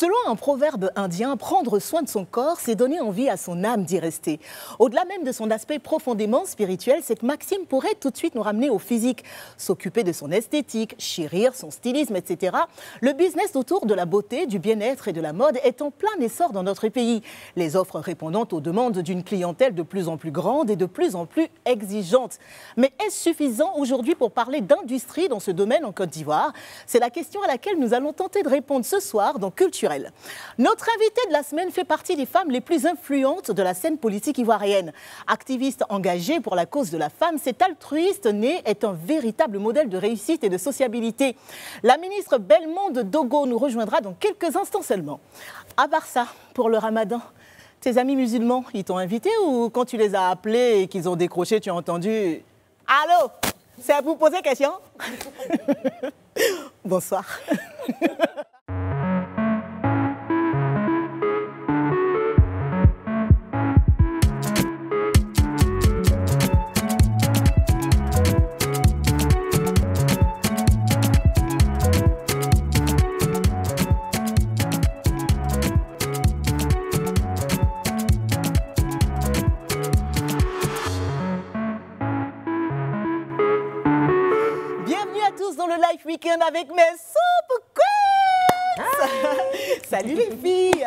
Selon un proverbe indien, prendre soin de son corps, c'est donner envie à son âme d'y rester. Au-delà même de son aspect profondément spirituel, cette maxime pourrait tout de suite nous ramener au physique. S'occuper de son esthétique, chérir son stylisme, etc. Le business autour de la beauté, du bien-être et de la mode est en plein essor dans notre pays. Les offres répondant aux demandes d'une clientèle de plus en plus grande et de plus en plus exigeante. Mais est-ce suffisant aujourd'hui pour parler d'industrie dans ce domaine en Côte d'Ivoire? C'est la question à laquelle nous allons tenter de répondre ce soir dans Notre invitée de la semaine fait partie des femmes les plus influentes de la scène politique ivoirienne. Activiste engagée pour la cause de la femme, cette altruiste née est un véritable modèle de réussite et de sociabilité. La ministre Belmonde Dogo nous rejoindra dans quelques instants seulement. À Barça, pour le ramadan, tes amis musulmans, ils t'ont invité ou quand tu les as appelés et qu'ils ont décroché, tu as entendu Allô C'est à vous poser question Bonsoir. Weekend avec mes soupes queens. Salut les filles.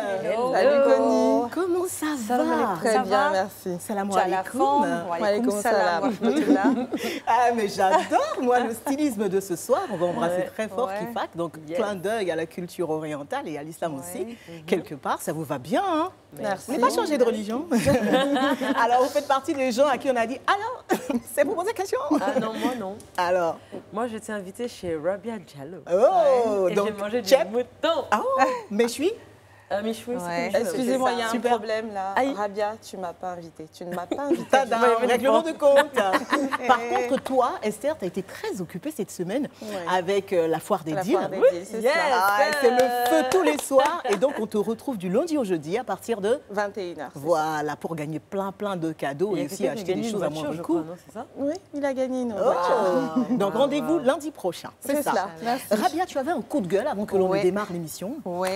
Salut Connie. Comment ça, Ça va Très Ça bien, va merci. Salam alaikum. salam. Ah, mais j'adore, moi, le stylisme de ce soir. On va embrasser Ouais, très fort ouais. Kifak. Donc, Yes. clin d'œil à la culture orientale et à l'islam aussi. Mhm. Quelque part, ça vous va bien, hein Merci. Vous n'avez pas changé de religion Alors, vous faites partie des gens à qui on a dit Alors, c'est pour poser question Ah non, moi non. Alors, Moi, j'étais invitée chez Rabia Diallo. oh, Et donc, j'ai mangé du mouton. Oh, mais je suis Ah, Ouais. Excusez-moi, il y a un Super. problème là. Aïe. Rabia, tu m'as pas invité. Tu ne m'as pas invité. Tada, m'avez règlement de compte. Par contre, toi, Esther, tu as été très occupée cette semaine Ouais. avec euh, la foire des La deals. foire des Oui. c'est Yes. Ah, c'est le feu tous les soirs. Et donc, on te retrouve du lundi au jeudi à partir de 21h. Voilà, pour gagner plein plein de cadeaux et aussi acheter des choses à je coût. crois, non, c'est ça? Oui, il a gagné une Oh. voiture. Donc rendez-vous lundi prochain, c'est ça. Rabia, tu avais un coup de gueule avant que l'on démarre l'émission? Oui,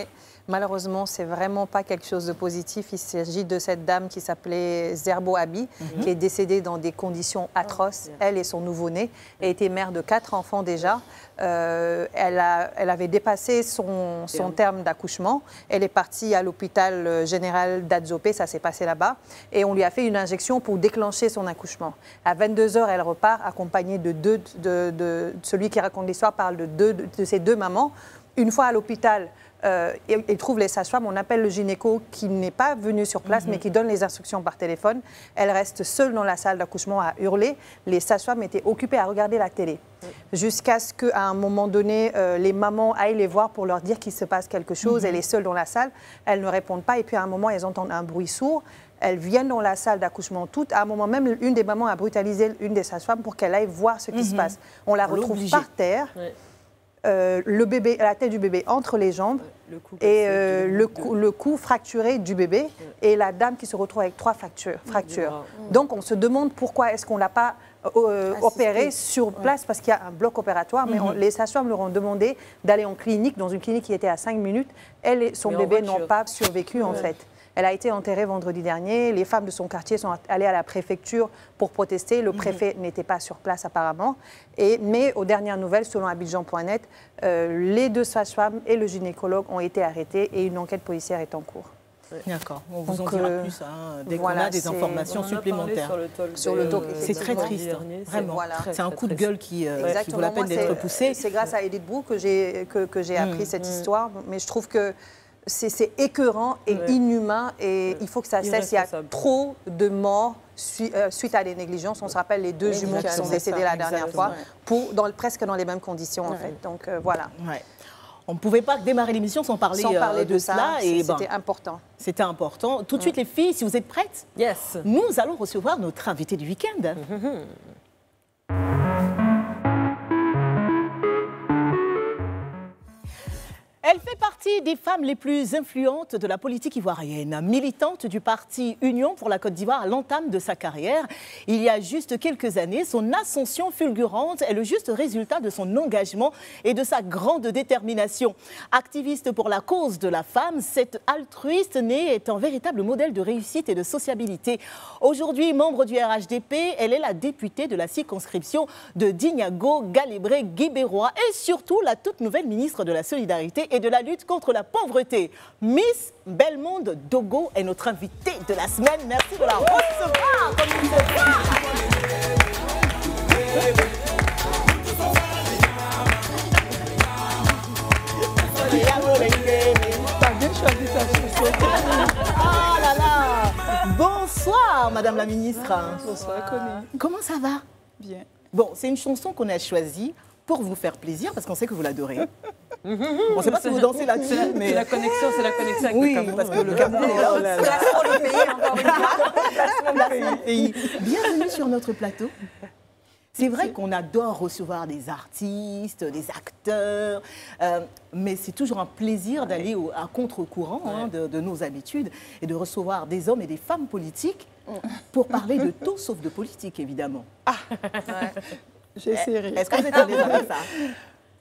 malheureusement, c'est vraiment pas quelque chose de positif. Il s'agit de cette dame qui s'appelait Zerbo Abi, qui est décédée dans des conditions atroces. Elle et son nouveau-né a été mère de quatre enfants déjà. Euh, elle, a- elle avait dépassé son, son terme d'accouchement. Elle est partie à l'hôpital euh, général d'Adzopé, ça s'est passé là-bas, et on lui a fait une injection pour déclencher son accouchement. À 22 h elle repart accompagnée de deux, de, de- celui qui raconte l'histoire parle de deux de ses deux mamans. Une fois à l'hôpital, euh, il il trouve les sages-femmes, on appelle le gynéco qui n'est pas venu sur place, mais qui donne les instructions par téléphone. Elle reste seule dans la salle d'accouchement à hurler. Les sages-femmes étaient occupées à regarder la télé. Jusqu'à ce qu'à un moment donné, euh, les mamans aillent les voir pour leur dire qu'il se passe quelque chose. Elle est seule dans la salle, elles ne répondent pas. Et puis à un moment, elles entendent un bruit sourd. Elles viennent dans la salle d'accouchement toutes. À un moment même, une des mamans a brutalisé une des sages-femmes pour qu'elle aille voir ce qui se passe. On la On retrouve par terre. Euh, le bébé, la tête du bébé entre les jambes Le et euh, le, cou, le cou fracturé du bébé et la dame qui se retrouve avec trois fractures. Donc on se demande pourquoi est-ce qu'on l'a pas euh, opéré sur place parce qu'il y a un bloc opératoire, mais on- les sages-femmes leur ont demandé d'aller en clinique, dans une clinique qui était à 5 minutes. Elle et son Mais bébé n'ont pas survécu en fait. Elle a été enterrée vendredi dernier. Les femmes de son quartier sont allées à la préfecture pour protester. Le préfet n'était pas sur place apparemment. Et, mais aux dernières nouvelles, selon Abidjan.net, euh, les deux sages-femmes et le gynécologue ont été arrêtés et une enquête policière est en cours. D'accord, on vous en Donc, dira euh, plus hein, dès voilà, qu'on a des c'est- informations On en a parlé supplémentaires. Sur le talk, C'est très triste, dernier, c'est vraiment. Voilà. C'est un très, coup de gueule qui, euh, qui vaut la peine d'être c'est- poussé. C'est grâce à Edith Brou que j'ai que, que j'ai appris cette histoire. Mais je trouve que c'est écœurant et Ouais. inhumain et il faut que ça cesse. Il y a trop de morts euh, suite à des négligences. On se rappelle les deux jumeaux qui sont décédés la dernière Exactement. fois, pour, dans, presque dans les mêmes conditions en fait. Donc euh, voilà. On ne pouvait pas démarrer l'émission sans parler, Sans euh, de, de, cela. ça, Et ben, c'était important. c'était important. Tout de suite, les filles, si vous êtes prêtes, Yes. nous allons recevoir notre invité du week-end. Elle fait partie des femmes les plus influentes de la politique ivoirienne. Militante du parti Union pour la Côte d'Ivoire à l'entame de sa carrière, il y a juste quelques années, son ascension fulgurante est le juste résultat de son engagement et de sa grande détermination. Activiste pour la cause de la femme, cette altruiste née est un véritable modèle de réussite et de sociabilité. Aujourd'hui, membre du RHDP, elle est la députée de la circonscription de Dignago, Galébré, Guibérois et surtout la toute nouvelle ministre de la Solidarité et de la lutte contre la pauvreté. Miss Belmonde Dogo est notre invitée de la semaine. Merci de la recevoir. comme là là Bonsoir, Madame la ministre. Bonsoir, Connie. Comment ça va? Bien. Bon, c'est une chanson qu'on a choisie pour vous faire plaisir parce qu'on sait que vous l'adorez. On ne sait pas si vous dansez là-dessus, C'est mais la connexion, c'est la connexion avec oui, le Cameroun. parce que le Cameroun est là. Oh là là. Placement le pays, encore une fois. pays. Bienvenue sur notre plateau. C'est vrai qu'on adore recevoir des artistes, des acteurs, euh, mais c'est toujours un plaisir d'aller à contre-courant hein, de, de nos habitudes et de recevoir des hommes et des femmes politiques pour parler de tout sauf de politique, évidemment. J'essaierai. Est-ce que vous êtes à l'aise avec ça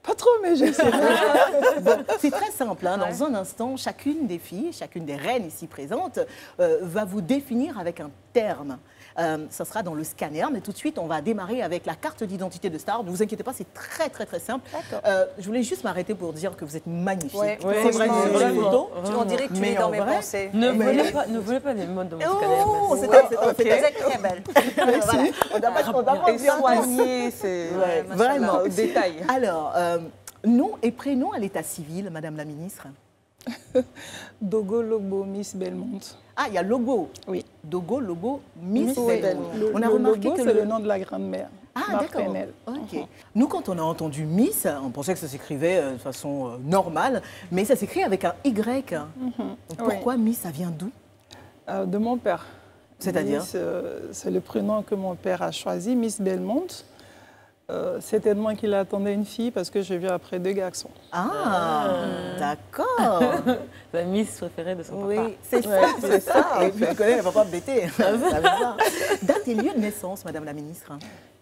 Pas trop, mais j'essaierai. Bon, c'est très simple. hein. Dans un instant, chacune des filles, chacune des reines ici présentes euh, va vous définir avec un terme. Euh, ça sera dans le scanner, mais tout de suite, on va démarrer avec la carte d'identité de star. Ne vous inquiétez pas, c'est très, très, très simple. Euh, je voulais juste m'arrêter pour dire que vous êtes magnifique. Ouais, c'est vrai, sur photos. On dirait que tu Mais es dans en mes vrai, pensées. Ne Mais- volez pas, ne volez pas les modes de mon Oh, scanner. c'est Ouais, un- c'est un- êtes très belle. Voilà. On doit pas- dire- soigné, c'est Ouais, vraiment. au détail. Alors, euh, nom et prénom à l'état civil, Madame la ministre? Dogo Lobo, Miss Belmont. Ah, il y a logo. Oui. Dogo, logo, Miss, Miss Belmont. Le, On a le remarqué logo, que c'est le- le nom de la grand-mère. Ah, d'accord. prénelle. Ok. Nous, quand on a entendu Miss, on pensait que ça s'écrivait euh, de façon euh, normale, mais ça s'écrit avec un Y. Donc, Pourquoi Miss, ça vient d'où? Euh, de mon père. C'est-à-dire? Euh, C'est le prénom que mon père a choisi, Miss Belmont. Euh, c'est tellement qu'il attendait une fille parce que je viens après deux garçons. Ah, d'accord. La miss préférée de son papa. Oui, c'est ça, c'est ça. Et puis, tu connais, elle va pas me bêter. Ça veut ça. Date et lieu de naissance, Madame la ministre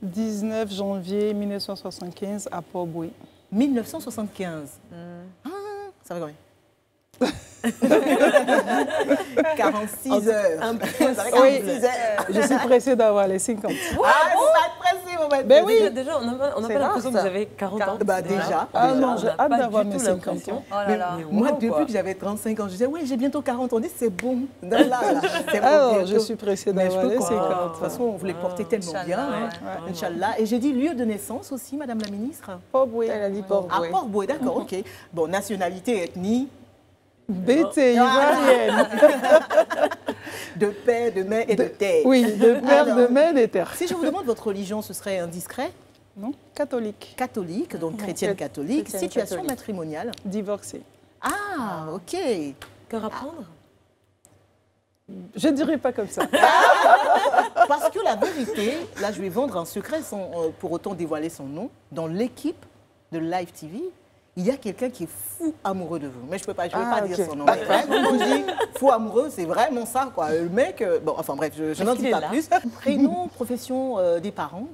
19 janvier 1975 à Port-Boué. 1975. Ah, ça va combien 46 heures. Fait 46 heures. Je suis pressée d'avoir les 50. Ah, pas pressé, mon maître. Ben oui. Déjà, déjà, on n'a pas, on l'impression que vous avez 40 ans. Bah, déjà. Ah déjà. non, j'ai On hâte d'avoir mes tout 50 l'impression. ans. Oh là Mais là. moi, wow, depuis quoi. que j'avais 35 ans, je disais, ouais, j'ai bientôt 40 ans. On dit, c'est bon. Là, là, bon, Alors, je suis pressée d'avoir les comprendre. 50 De toute façon, vous les portez tellement Inch'Allah, bien. ouais. hein. Inch'Allah. Et j'ai dit lieu de naissance aussi, Madame la ministre Port-Boué. Elle a dit port À Port-Boué, d'accord, ok. Bon, nationalité, ethnie, BT ivoirienne. de paix, de mer et de terre. Oui, de père, de Alors, mère, des terres. Si je vous demande votre religion, ce serait indiscret Non Catholique, Catholique, donc chrétienne catholique. Chrétienne Situation catholique. matrimoniale. divorcée. Ah, ok. Cœur à prendre Je dirais pas comme ça. Parce que la vérité, là je vais vendre un secret sans euh, pour autant dévoiler son nom. Dans l'équipe de Live TV, il y a quelqu'un qui est fou amoureux de vous. Mais je ne peux pas, je Ah, pas dire son nom. Mais vraiment, quand je dis fou amoureux, c'est vraiment ça. Quoi. Le mec, euh, bon, enfin bref, je, je n'en dis pas là plus. Prénom, profession euh, des parents.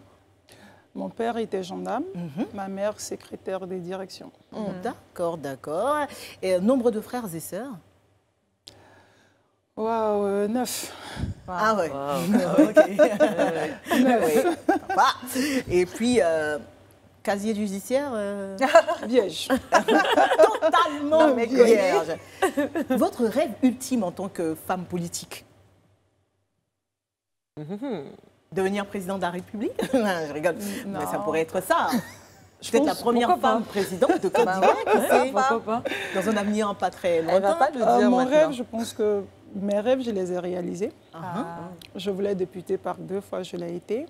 Mon père était gendarme, ma mère secrétaire des directions. Oh, D'accord, d'accord. Et euh, nombre de frères et sœurs? Waouh, euh, neuf. Ah ouais. Wow. Ok. Et puis, euh, casier judiciaire euh, Vierge. totalement Non, mais vierge. Votre rêve ultime en tant que femme politique Devenir président de la République Je rigole. Mais ça Non. pourrait être ça. Je être la première femme présidente de Côte Bah d'Ivoire, dans un avenir pas très Elle lointain. va pas le Euh, dire mon maintenant. rêve, je pense que mes rêves, je les ai réalisés. Ah, Je voulais députer par deux fois, je l'ai été.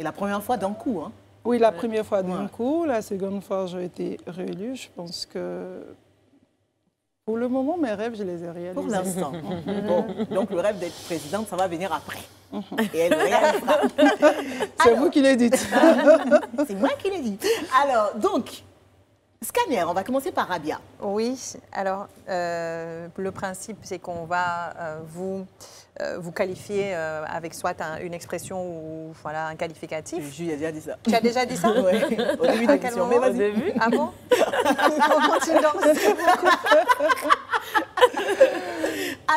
Et la première fois d'un coup. Hein. Oui, la première fois d'un Ouais. coup, la seconde fois, j'ai été réélue. Je pense que pour le moment, mes rêves, je les ai réalisés. Pour l'instant. Bon, donc le rêve d'être présidente, ça va venir après. Et elle. C'est vous qui le dites. C'est moi qui l'ai dit. Alors, donc, Scanner, on va commencer par Rabia. Oui, alors euh, le principe, c'est qu'on va euh, vous, vous qualifier euh, avec soit un- une expression ou voilà, un qualificatif. Julie a déjà dit ça. Tu as déjà dit ça Ouais, au début de l'émission. Mais vas-y. Au début Ah bon Tu danses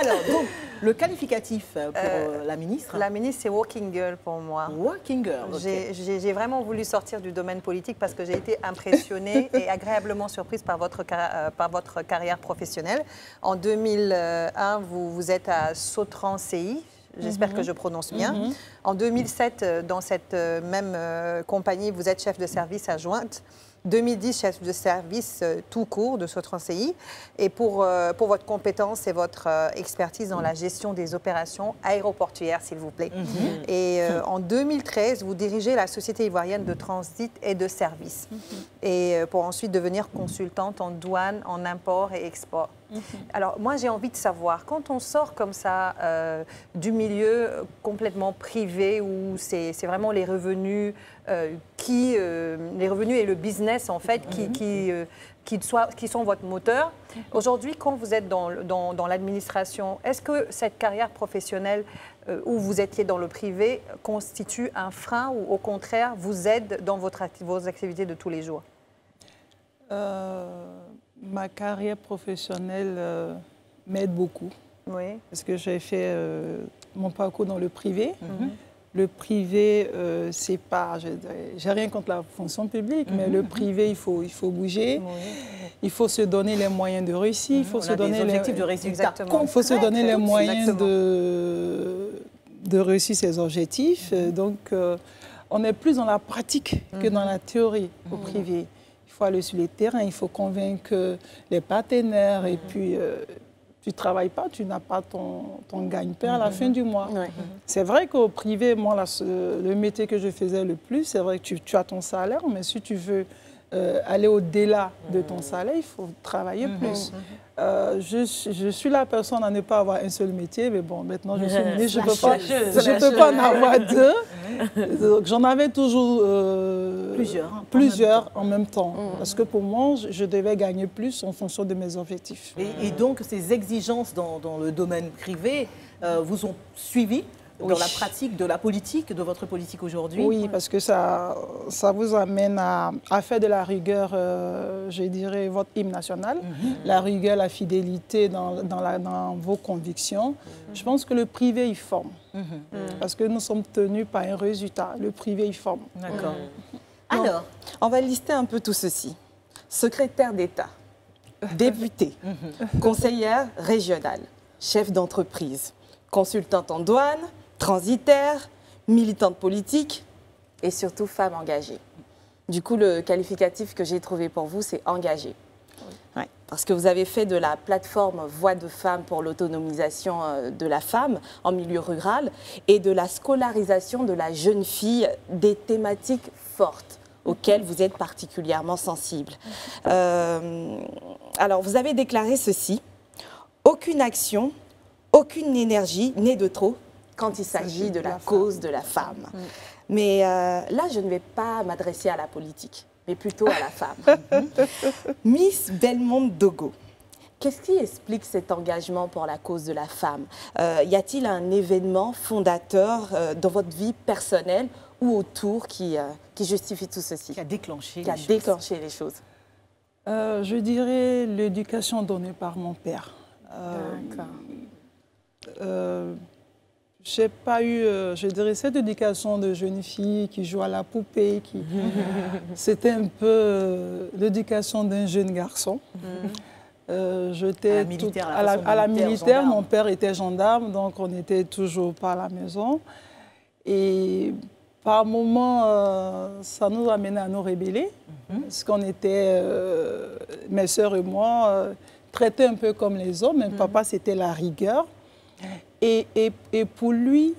Alors, donc, le qualificatif euh, pour Euh, euh, la ministre. La ministre, c'est Walking Girl pour moi. Working girl. J'ai- vraiment voulu sortir du domaine politique parce que j'ai été impressionnée et agréablement surprise par votre, par votre carrière professionnelle. En 2001, vous, vous êtes à Sautran CI. J'espère que je prononce bien. En 2007, euh, dans cette même compagnie, vous êtes chef de service adjointe. 2010, chef de service euh, tout court de Sautran CI. Et pour, euh, pour votre compétence et votre euh, expertise dans la gestion des opérations aéroportuaires, s'il vous plaît. Et euh, en 2013, vous dirigez la Société ivoirienne de transit et de services. Et euh, pour ensuite devenir consultante en douane, en import et export. Alors moi, j'ai envie de savoir, quand on sort comme ça euh, du milieu complètement privé, où c'est vraiment les revenus euh, qui, euh, les revenus et le business en fait, qui, qui, euh, qui, soient- qui sont votre moteur. Aujourd'hui, quand vous êtes dans, dans, dans l'administration, est-ce que cette carrière professionnelle où vous étiez dans le privé constitue un frein ou au contraire vous aide dans votre vos activités de tous les jours? Euh, ma carrière professionnelle euh, m'aide beaucoup Oui. parce que j'ai fait euh, mon parcours dans le privé. Mhm. Le privé, euh, c'est pas, j'ai rien contre la fonction publique, mais le privé, il faut, il faut bouger, il faut se donner les moyens de réussir, il faut On se a des donner les, objectifs de résultat. Exactement. il faut se donner les moyens de, de réussir ses objectifs. Mhm. Donc, euh, on est plus dans la pratique que dans la théorie au privé. Il faut aller sur les terrains, il faut convaincre les partenaires et puis euh, tu ne travailles pas, tu n'as pas ton, ton gagne-pain à la fin du mois. C'est vrai qu'au privé, moi, là, le métier que je faisais le plus, c'est vrai que tu, tu as ton salaire, mais si tu veux euh, aller au-delà de ton salaire, il faut travailler plus. Euh, je, suis- je suis la personne à ne pas avoir un seul métier, mais bon, maintenant je suis ministre, je ne peux, pas, je peux pas en avoir deux. Donc, J'en avais toujours euh, Plusieurs, hein, en plusieurs en même temps. Parce que pour moi, je, je devais gagner plus en fonction de mes objectifs. Et, et donc, ces exigences dans, dans le domaine privé euh, vous ont suivi dans la pratique de la politique, de votre politique aujourd'hui Oui, parce que ça, ça vous amène à, à faire de la rigueur, euh, je dirais, votre hymne national, la rigueur, la fidélité dans, dans, la- dans vos convictions. Je pense que le privé, il forme. Parce que nous sommes tenus par un résultat. Le privé, il forme. D'accord. Alors, On va lister un peu tout ceci. Secrétaire d'État, député, conseillère régionale, chef d'entreprise, consultante en douane, transitaire, militante politique et surtout femme engagée. Du coup, le qualificatif que j'ai trouvé pour vous, c'est engagée. Ouais, parce que vous avez fait de la plateforme Voix de femmes pour l'autonomisation euh, de la femme en milieu rural et de la scolarisation de la jeune fille des thématiques fortes auxquelles vous êtes particulièrement sensible. Euh, alors, vous avez déclaré ceci aucune action, aucune énergie n'est de trop quand il s'agit de la cause de la femme. Mais euh, là, je ne vais pas m'adresser à la politique, mais plutôt à la femme. Miss Belmont Dogo. Qu'est-ce qui explique cet engagement pour la cause de la femme? Euh, Y a-t-il un événement fondateur euh, dans votre vie personnelle ou autour qui, euh, qui justifie tout ceci, qui a déclenché qui a les choses déclenché les choses Euh, je dirais l'éducation donnée par mon père. Euh, euh, j'ai pas eu, euh, je dirais, cette éducation de jeune fille qui joue à la poupée. Qui... C'était un peu euh, l'éducation d'un jeune garçon. Euh, j'étais À la militaire, la à la, façon à la militaire, militaire. gendarme. Mon père était gendarme, donc on était toujours pas à la maison. Et par moments, euh, ça nous amenait à nous rébeller, parce qu'on était, euh, mes sœurs et moi, euh, traités un peu comme les hommes. Mais papa, c'était la rigueur. Et, et- et pour lui,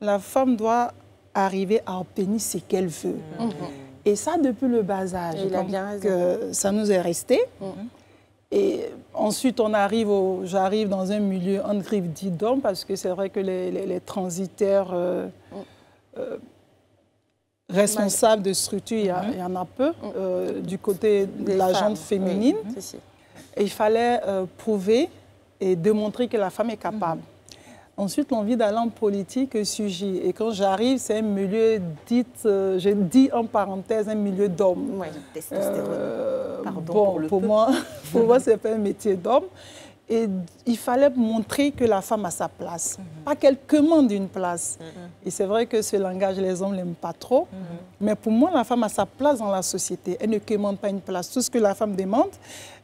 la femme doit arriver à obtenir ce qu'elle veut. Et ça, depuis le bas âge. Il a bien euh, ça nous est resté. Et ensuite, on arrive au- j'arrive dans un milieu en griffe dit d'hommes parce que c'est vrai que les, les- les transitaires euh, euh, responsables de structure, il y, en a peu euh, du côté de la gente féminine. Et il fallait prouver et démontrer que la femme est capable. Ensuite, l'envie d'aller en politique surgit. Et quand j'arrive, c'est un milieu dit, euh, je dis en parenthèse, un milieu d'hommes. Ouais. Testostérone. Euh, Pardon bon, pour le pour peu. moi, pour moi, c'est pas un métier d'homme. Et il fallait montrer que la femme a sa place, Mhm. pas qu'elle commande une place. Et c'est vrai que ce langage, les hommes l'aiment pas trop. Mhm. Mais pour moi, la femme a sa place dans la société. Elle ne commande pas une place. Tout ce que la femme demande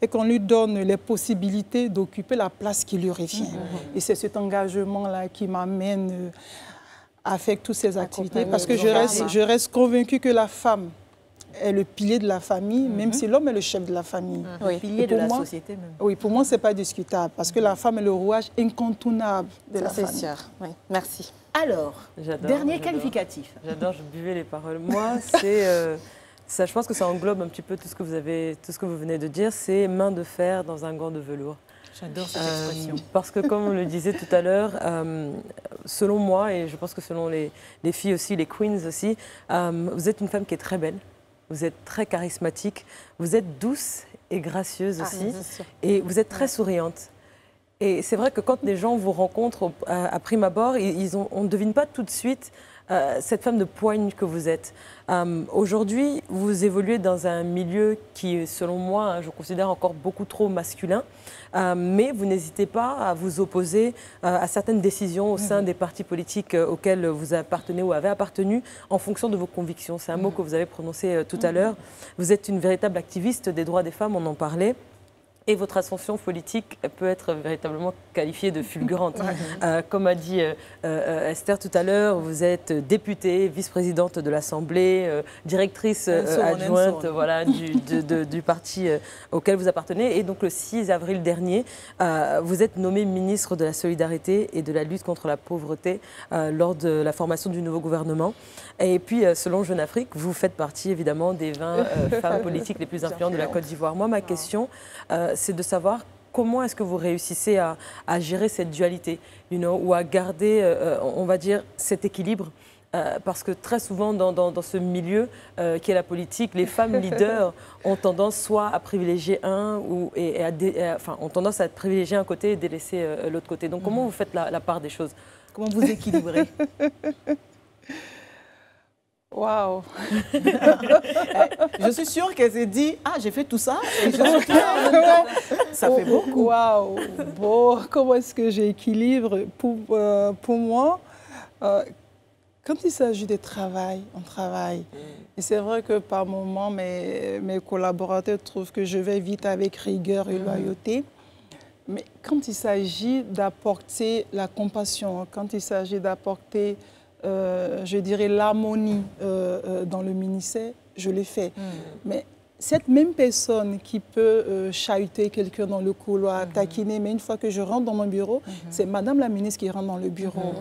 est qu'on lui donne les possibilités d'occuper la place qui lui revient. Mhm. Et c'est cet engagement-là qui m'amène euh, à faire toutes ces activités. Parce que reste, je reste convaincue que la femme est le pilier de la famille, Mhm. même si l'homme est le chef de la famille. Oui. Pilier Et de la moi- société même. Oui, pour moi, ce n'est pas discutable, parce que la femme est le rouage incontournable de Ça, la c'est famille. sûr. Oui. Merci. Alors, dernier qualificatif. J'adore, je buvais les paroles. Moi, c'est. euh, ça, je pense que ça englobe un petit peu tout ce que vous, avez, tout ce que vous venez de dire. C'est main de fer dans un gant de velours. J'adore cette Euh, expression. parce que comme on le disait tout à l'heure, euh, selon moi, et je pense que selon les, les filles aussi, les queens aussi, euh, vous êtes une femme qui est très belle, vous êtes très charismatique, vous êtes douce et gracieuse aussi, Ah, sûr. et vous êtes très souriante. Et c'est vrai que quand les gens vous rencontrent à, à prime abord, ils, ils ont- on ne devine pas tout de suite euh, cette femme de poigne que vous êtes. Euh, Aujourd'hui, vous évoluez dans un milieu qui, selon moi, hein, je considère encore beaucoup trop masculin, Euh, mais vous n'hésitez pas à vous opposer à certaines décisions au sein des partis politiques auxquels vous appartenez ou avez appartenu en fonction de vos convictions. C'est un mot que vous avez prononcé tout à l'heure. Vous êtes une véritable activiste des droits des femmes, on en parlait. Et votre ascension politique peut être véritablement qualifiée de fulgurante. Euh, comme a dit euh, euh, Esther tout à l'heure, vous êtes députée, vice-présidente de l'Assemblée, euh, directrice adjointe voilà, du, de- de- du parti auquel vous appartenez. Et donc le 6 avril dernier, vous êtes nommée ministre de la Solidarité et de la lutte contre la pauvreté lors de la formation du nouveau gouvernement. Et puis, selon Jeune Afrique, vous faites partie évidemment des 20 euh, femmes politiques les plus influentes de la Côte d'Ivoire. Moi, ma question, euh, c'est de savoir comment est-ce que vous réussissez à, à gérer cette dualité, you know, ou à garder, euh, on va dire, cet équilibre. Euh, parce que très souvent, dans, dans- dans ce milieu euh, qui est la politique, les femmes leaders ont tendance soit à privilégier un, ou, et, et à dé- et à- enfin, ont tendance à privilégier un côté et délaisser euh, l'autre côté. Donc, comment vous faites la, la part des choses? Comment vous équilibrez? Waouh Je suis sûre qu'elle s'est dit Ah, j'ai fait tout ça et je suis. Ça fait beaucoup. Waouh Bon, comment est-ce que j'équilibre pour, euh, pour moi, euh, quand il s'agit de travail, on travaille. Et c'est vrai que par moments, mes, mes collaborateurs trouvent que je vais vite avec rigueur et loyauté. Mais quand il s'agit d'apporter la compassion, quand il s'agit d'apporter, euh, je dirais, l'harmonie euh, euh, dans le ministère, je le fais. Mais cette même personne qui peut euh, chahuter quelqu'un dans le couloir, taquiner, mais une fois que je rentre dans mon bureau, c'est Madame la ministre qui rentre dans le bureau.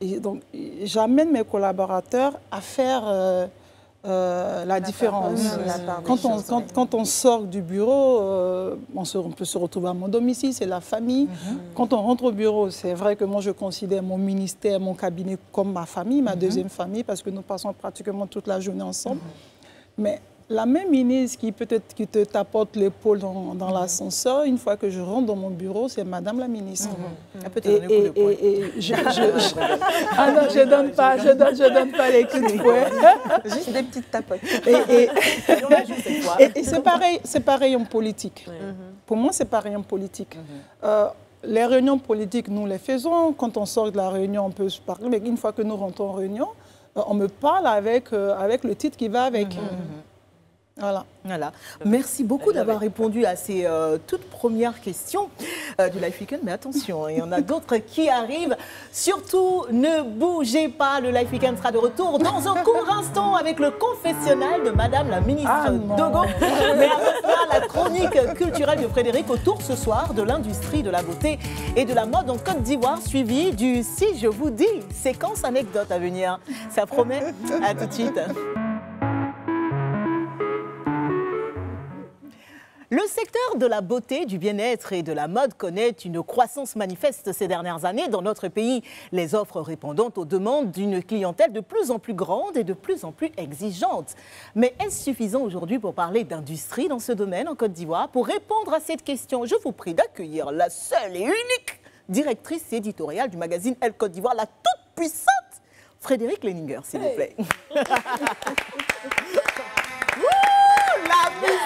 Et donc, j'amène mes collaborateurs à faire euh, euh, la, différence. la quand, on, quand, quand on sort du bureau, euh, on, se- on peut se retrouver à mon domicile, c'est la famille. Quand on rentre au bureau, c'est vrai que moi, je considère mon ministère, mon cabinet comme ma famille, ma deuxième famille, parce que nous passons pratiquement toute la journée ensemble. Mais la même ministre qui peut-être qui te tapote l'épaule dans, dans l'ascenseur, une fois que je rentre dans mon bureau, c'est Madame la ministre. Elle peut te Et, donner un coup de et- poing. et- et je, je- je- ah non, je donne pas, je donne, je donne pas les coups de poing. Juste des petites tapotes. Et, et- et- et c'est pareil, c'est pareil en politique. Pour moi, c'est pareil en politique. Euh, les réunions politiques, nous les faisons. Quand on sort de la réunion, on peut se parler. Mais une fois que nous rentrons en réunion, euh, on me parle avec, euh, avec le titre qui va avec. Voilà. Voilà. Merci beaucoup d'avoir répondu à ces euh, toutes premières questions euh, du Life Weekend. Mais attention, il y en a d'autres qui arrivent. Surtout, ne bougez pas. Le Life Weekend sera de retour dans un court instant avec le confessionnal de Madame la ministre Ah. Dogo. Mais avant cela, la chronique culturelle de Frédéric autour ce soir de l'industrie de la beauté et de la mode en Côte d'Ivoire, suivi du Si je vous dis, séquence anecdote à venir. Ça promet. À tout de suite. Le secteur de la beauté, du bien-être et de la mode connaît une croissance manifeste ces dernières années dans notre pays. Les offres répondant aux demandes d'une clientèle de plus en plus grande et de plus en plus exigeante. Mais est-ce suffisant aujourd'hui pour parler d'industrie dans ce domaine en Côte d'Ivoire? Pour répondre à cette question, je vous prie d'accueillir la seule et unique directrice éditoriale du magazine Elle Côte d'Ivoire, la toute puissante Frédéric Leninger, s'il vous plaît. la musique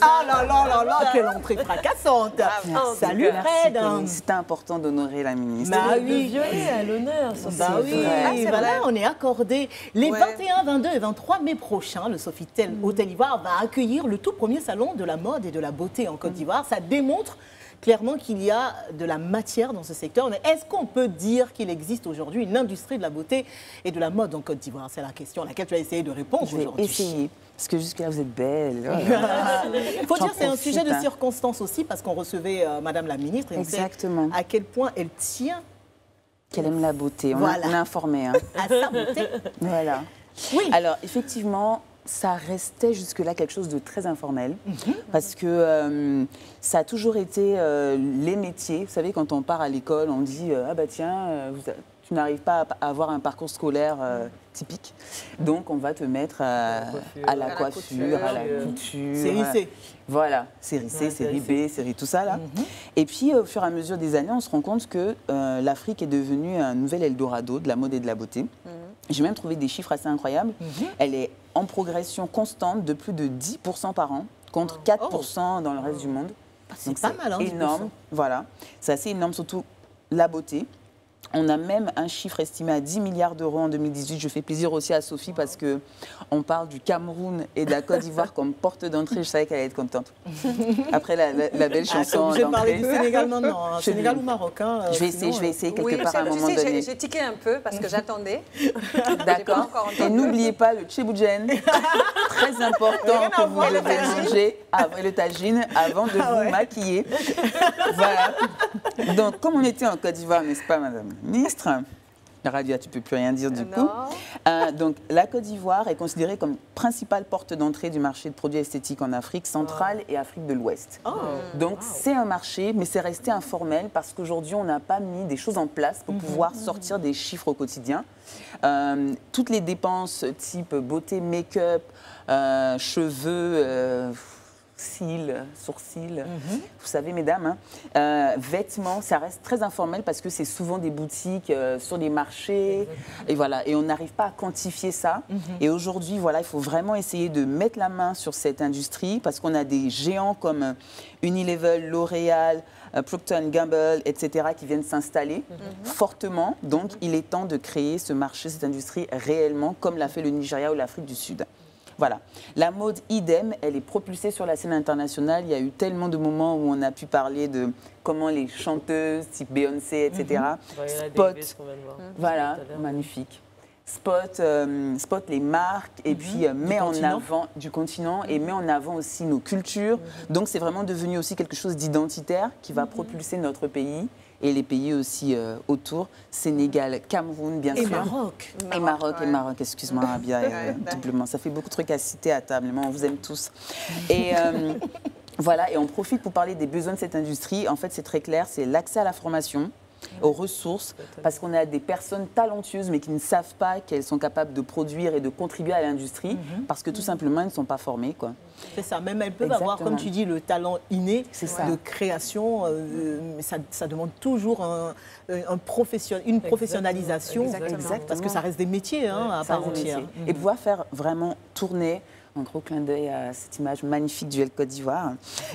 Ah là là là là, quelle entrée fracassante Salut Fred C'est important d'honorer la ministre. Bah oui, Violet à l'honneur. bah oui, vrai. Ah, voilà, on est accordé. Les Ouais. 21, 22 et 23 mai prochains, le Sofitel Mm. Hôtel Ivoire va accueillir le tout premier salon de la mode et de la beauté en Côte Mm. d'Ivoire. Ça démontre clairement qu'il y a de la matière dans ce secteur. Mais est-ce qu'on peut dire qu'il existe aujourd'hui une industrie de la beauté et de la mode en Côte d'Ivoire? C'est la question à laquelle tu vas essayer de répondre aujourd'hui. Parce que jusque-là, vous êtes belle. Il faut dire que c'est un sujet de hein. circonstance aussi parce qu'on recevait euh, Madame la ministre et Exactement. à quel point elle tient Qu'elle aime la beauté. On, Voilà. a, on a informé. hein. à sa beauté. Voilà. Oui. Alors, effectivement, ça restait jusque-là quelque chose de très informel. Mhm. Parce que euh, ça a toujours été euh, les métiers. Vous savez, quand on part à l'école, on dit euh, Ah bah tiens, vous tu n'arrives pas à avoir un parcours scolaire euh, typique. Donc, on va te mettre à, à la coiffure, à la couture. C'est rissé. Voilà, série C, série série B, série tout ça là. Mhm. Et puis au fur et à mesure des années, on se rend compte que l'Afrique est devenue un nouvel Eldorado de la mode et de la beauté. J'ai même trouvé des chiffres assez incroyables. Mhm. Elle est en progression constante de plus de 10% par an, contre 4% dans le reste du monde. C'est Donc, pas mal, hein, 10%. énorme. Voilà, c'est assez énorme, surtout la beauté. On a même un chiffre estimé à 10 milliards d'euros en 2018. Je fais plaisir aussi à Sophie parce que on parle du Cameroun et de la Côte d'Ivoire comme porte d'entrée. Je savais qu'elle allait être contente. Après la, la- la belle Ah, chanson obligé de parler du Sénégal maintenant. hein. Je- Sénégal ou Maroc. hein, euh, Je vais sinon, essayer, je vais euh, essayer quelque Oui, part à un moment sais, donné. j'ai tiqué un peu parce que j'attendais. D'accord. Et n'oubliez pas le tchéboujen, très important que vous devez manger avant le tagine avant de Ah vous ouais. maquiller. voilà. Donc, comme on était en Côte d'Ivoire, n'est-ce pas, Madame? Ministre La radio, tu peux plus rien dire du coup. Euh, donc, la Côte d'Ivoire est considérée comme principale porte d'entrée du marché de produits esthétiques en Afrique centrale et Afrique de l'Ouest. Oh. Donc c'est un marché, mais c'est resté informel parce qu'aujourd'hui, on n'a pas mis des choses en place Mhm. pour pouvoir sortir des chiffres au quotidien. Euh, toutes les dépenses type beauté, make-up, euh, cheveux, euh, cils, sourcils, Mhm. vous savez, mesdames, hein, euh, vêtements, ça reste très informel parce que c'est souvent des boutiques euh, sur les marchés. Et voilà, et on n'arrive pas à quantifier ça. Mhm. Et aujourd'hui, voilà, il faut vraiment essayer de mettre la main sur cette industrie parce qu'on a des géants comme euh, Unilever, L'Oréal, euh, Procter Gamble, etc., qui viennent s'installer fortement. Donc, il est temps de créer ce marché, cette industrie réellement, comme l'a fait le Nigeria ou l'Afrique du Sud. Voilà. La mode, idem, elle est propulsée sur la scène internationale. Il y a eu tellement de moments où on a pu parler de comment les chanteuses, type Beyoncé, etc., spot, Davis, vient de voir. voilà, magnifique. Spot, euh, spot les marques et puis euh, met en continent. avant du continent et met en avant aussi nos cultures. Donc c'est vraiment devenu aussi quelque chose d'identitaire qui va propulser notre pays et les pays aussi euh, autour, Sénégal, Cameroun bien Et sûr. Maroc. Et Maroc, et ouais. Maroc, excuse-moi, Rabia, Ouais. doublement. Ça fait beaucoup de trucs à citer à table, mais on vous aime tous. Et euh, voilà, et on profite pour parler des besoins de cette industrie. En fait, c'est très clair, c'est l'accès à la formation, aux ressources, parce qu'on a des personnes talentueuses, mais qui ne savent pas qu'elles sont capables de produire et de contribuer à l'industrie, parce que tout simplement, elles ne sont pas formées. Quoi. C'est ça, même elles peuvent avoir, comme tu dis, le talent inné ça. de création. euh, mais ça, ça demande toujours un, un profession- une professionnalisation. Exactement. Parce que ça reste des métiers hein, à part entière. Et pouvoir faire vraiment tourner un gros clin d'œil à cette image magnifique du L Côte d'Ivoire.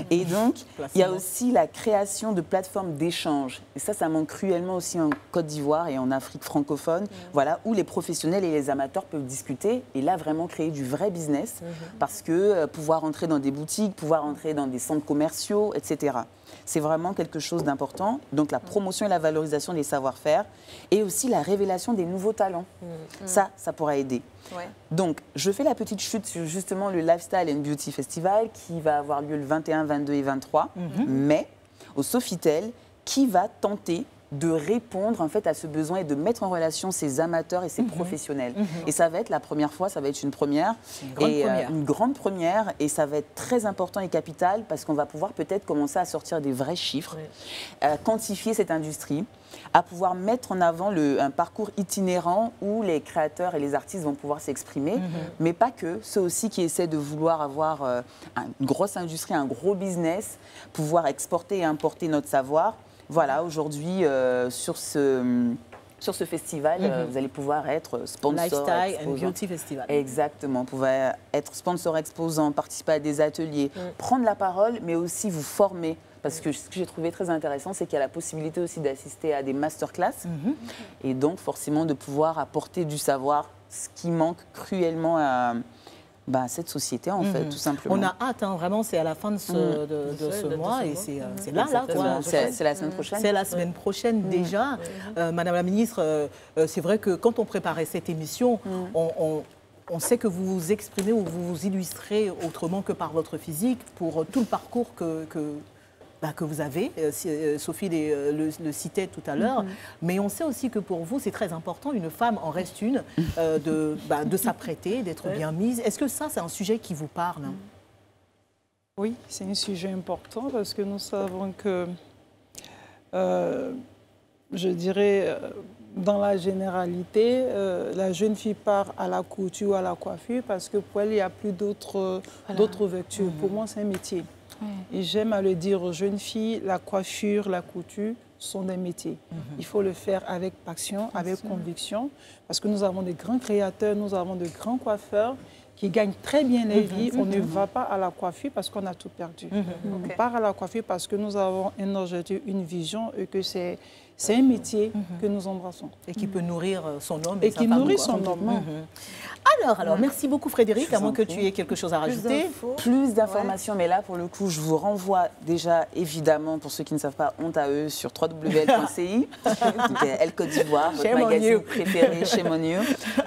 Et donc, il y a aussi la création de plateformes d'échange. Et ça, ça manque cruellement aussi en Côte d'Ivoire et en Afrique francophone, voilà, où les professionnels et les amateurs peuvent discuter et là vraiment créer du vrai business. Parce que euh, pouvoir entrer dans des boutiques, pouvoir entrer dans des centres commerciaux, etc. C'est vraiment quelque chose d'important. Donc la promotion et la valorisation des savoir-faire et aussi la révélation des nouveaux talents. Ça, ça pourra aider. Ouais. Donc, je fais la petite chute sur justement le Lifestyle and Beauty Festival qui va avoir lieu le 21, 22 et 23 mai au Sofitel, qui va tenter de répondre en fait à ce besoin et de mettre en relation ces amateurs et ces professionnels. Et ça va être la première fois, ça va être une première, grande et, euh, première. une grande première, et ça va être très important et capital parce qu'on va pouvoir peut-être commencer à sortir des vrais chiffres, à quantifier cette industrie, à pouvoir mettre en avant le, un parcours itinérant où les créateurs et les artistes vont pouvoir s'exprimer, mais pas que, ceux aussi qui essaient de vouloir avoir euh, un- une grosse industrie, un gros business, pouvoir exporter et importer notre savoir. Voilà, aujourd'hui, euh, sur ce... Sur ce festival, euh, vous allez pouvoir être sponsor. Lifestyle and. Beauty Festival. Exactement. Vous pouvez être sponsor exposant, participer à des ateliers, prendre la parole, mais aussi vous former. Parce que ce que j'ai trouvé très intéressant, c'est qu'il y a la possibilité aussi d'assister à des masterclass et donc forcément de pouvoir apporter du savoir, ce qui manque cruellement à bah, cette société, en fait, tout simplement. On a hâte, hein, vraiment, c'est à la fin de ce, de, de Ouais, ce de mois et c'est euh, c'est là, là, quoi. C'est la semaine prochaine. C'est la semaine prochaine déjà. Euh, Madame la ministre, euh, c'est vrai que quand on préparait cette émission, on, on- on sait que vous vous exprimez ou vous vous illustrez autrement que par votre physique pour tout le parcours que, que, bah, que vous avez. Euh, euh, Sophie les, euh, le, le citait tout à l'heure. Mais on sait aussi que pour vous, c'est très important, une femme en reste une, euh, de, bah, de s'apprêter, d'être bien mise. Est-ce que ça, c'est un sujet qui vous parle? Hein Oui, c'est un sujet important parce que nous savons que, euh, je dirais, dans la généralité, euh, la jeune fille part à la couture ou à la coiffure parce que pour elle, il n'y a plus d'autres d'autres vertus. Pour moi, c'est un métier. Et j'aime à le dire aux jeunes filles, la coiffure, la couture sont des métiers. Il faut le faire avec passion, avec conviction, parce que nous avons des grands créateurs, nous avons de grands coiffeurs qui gagnent très bien les vies. On ne va pas à la coiffure parce qu'on a tout perdu. On part à la coiffure parce que nous avons un objectif, une vision et que c'est c'est un métier que nous embrassons. et qui peut nourrir euh, son homme et, Et sa qui femme, nourrit quoi. son homme. Mhm. Alors, alors, merci beaucoup Frédéric, à moins que tu aies quelque chose à rajouter. Plus d'informations, mais là, pour le coup, je vous renvoie déjà, évidemment, pour ceux qui ne savent pas, honte à eux, sur www.ci, euh, Elle Côte d'Ivoire, votre magazine you. préféré chez Monu,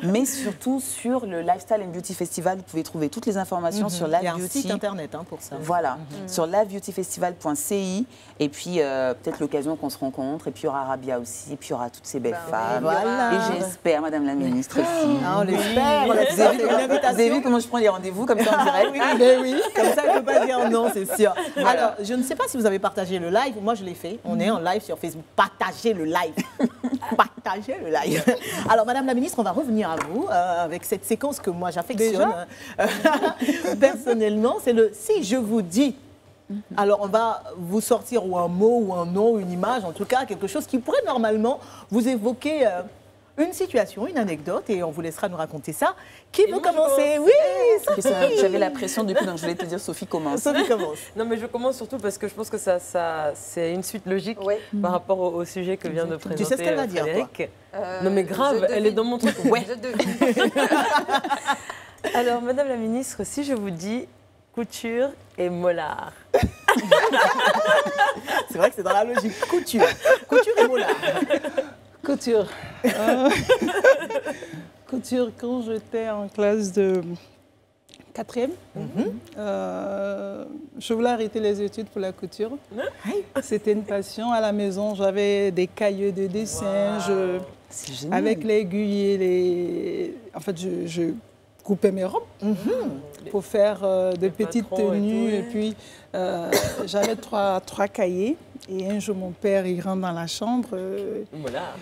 mais surtout sur le Lifestyle and Beauty Festival. Vous pouvez trouver toutes les informations sur la Il y a un site internet hein, pour ça. Voilà, sur labeautyfestival.ci. Et puis, euh, peut-être l'occasion qu'on se rencontre. Et puis, il y aura Aussi. Puis, il y aura toutes ces belles Bah femmes. Voilà. Et j'espère, Madame la Ministre, aussi. Ah, on l'espère, on a Vous avez, vu, une vous avez invitation. vu comment je prends les rendez-vous comme ça en direct oui, mais oui, comme ça, je ne peux pas dire non, c'est sûr. Alors, je ne sais pas si vous avez partagé le live. Moi, je l'ai fait. On est en live sur Facebook. Partagez le live. Partagez le live. Alors, Madame la Ministre, on va revenir à vous euh, avec cette séquence que moi, j'affectionne. euh, personnellement, c'est le « si je vous dis ». Alors, on va vous sortir ou un mot, ou un nom, une image, en tout cas, quelque chose qui pourrait normalement vous évoquer euh, une situation, une anecdote, et on vous laissera nous raconter ça. Qui veut commencer Oui, que ça- J'avais la pression depuis, donc je voulais te dire, Sophie commence. Sophie commence. Non, mais je commence surtout parce que je pense que ça, ça, c'est une suite logique Oui. par rapport au, au sujet que vient de Tu présenter sais ce qu'elle va euh, dire. Frédéric. Euh, Non, mais grave, elle est dans mon truc. Ouais. Je. Alors, Madame la Ministre, si je vous dis couture et mollard, C'est vrai que c'est dans la logique. Couture. Couture et mollard. Couture. Euh, couture, quand j'étais en classe de quatrième, euh, je voulais arrêter les études pour la couture. C'était une passion. À la maison, j'avais des cahiers de dessin. Je, C'est génial. avec l'aiguille et les... En fait, je, je coupais mes robes pour faire euh, des petites et tenues. Et, puis, euh, j'avais trois, trois cahiers. Et un jour, mon père, il rentre dans la chambre. euh, mollard.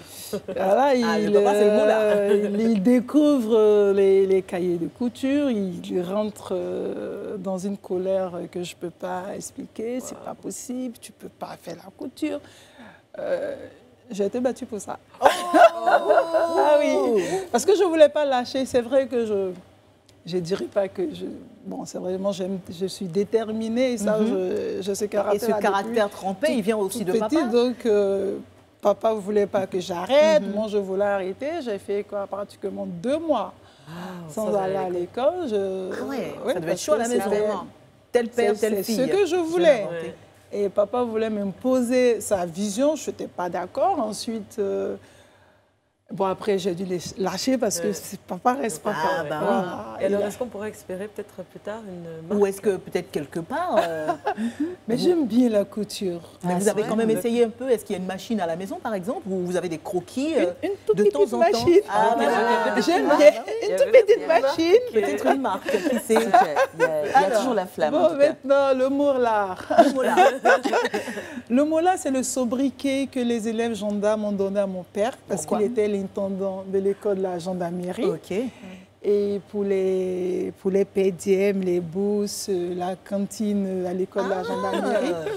voilà, Ah, il, le papa, c'est le mot, là. euh, il, découvre euh, les, les cahiers de couture, il rentre euh, dans une colère que je ne peux pas expliquer, c'est pas possible, tu ne peux pas faire la couture. Euh, j'ai été battue pour ça. ah oui, parce que je ne voulais pas lâcher. C'est vrai que je je dirais pas que je... Bon, c'est vraiment, je suis déterminée, et ça, je, je sais Et caractère. ce caractère trempé, il vient aussi de Tout papa. petit, donc euh, papa ne voulait pas que j'arrête. Mhm. Moi, je voulais arrêter. J'ai fait quoi, pratiquement deux mois sans sans aller à l'école. Je... Ah ouais, Ouais, ça devait être chaud à la maison. Tel père, c'est- telle c'est fille. ce que je voulais. Et papa voulait m'imposer sa vision. Je n'étais pas d'accord. Ensuite, euh, Bon, après, j'ai dû les lâcher parce que papa reste papa. Ah, bah oui. Et alors, a- est-ce qu'on pourrait espérer peut-être plus tard une marque Ou est-ce que peut-être quelque part, euh, Mais j'aime bien la couture. mais Ah, vous avez quand même essayé un peu Est-ce qu'il y a une machine à la maison, par exemple, ou vous avez des croquis euh, Une, une toute de petite temps en temps machine. Ah, mais voilà. J'aime Ah, bien. Il y une toute petite machine. Peut-être une marque, qui sait. Il y a, il y a Alors, toujours la flamme. en Bon, tout cas. maintenant, le. Voilà. Le mot là, c'est le sobriquet que les élèves gendarmes ont donné à mon père parce qu'il était l'intendant de l'école de la gendarmerie. Ok. Et pour les, pour les PDM, les bourses, euh, la cantine à l'école de la gendarmerie. Ah.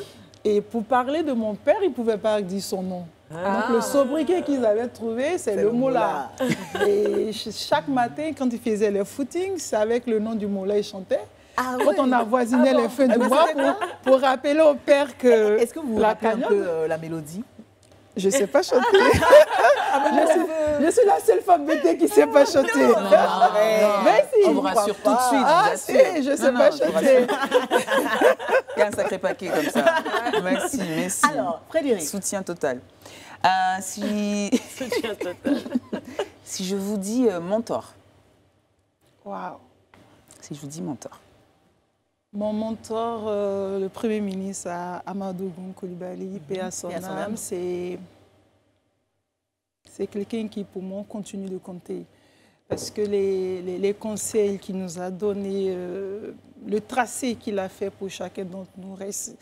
Et pour parler de mon père, ils ne pouvaient pas dire son nom. Ah. Donc le sobriquet qu'ils avaient trouvé, c'est le mola. Et ch- chaque matin, quand ils faisaient le footing, c'est avec le nom du mola, ils chantaient. Ah Quand on avoisinait les Ah du bon, mois c'est pour, pour rappeler au père que Est-ce que vous vous rappelez un peu euh, la mélodie? Je ne sais pas chanter. je, suis, je suis la seule femme bêtée qui ne sait pas chanter. Non, non, non. Mais si. On vous rassure tout de suite. Ah je si, je ne sais pas chanter. Il y a un sacré paquet comme ça. Merci, merci. Alors, Frédéric. Soutien total. Euh, si, Soutien total. si je vous dis euh, mentor, Waouh. si je vous dis mentor, Mon mentor, euh, le Premier ministre à Amadou Goum Koulibaly, paix à son Paix à âme. c'est c'est quelqu'un qui, pour moi, continue de compter. Parce que les, les- les conseils qu'il nous a donnés, euh, le tracé qu'il a fait pour chacun d'entre nous reste.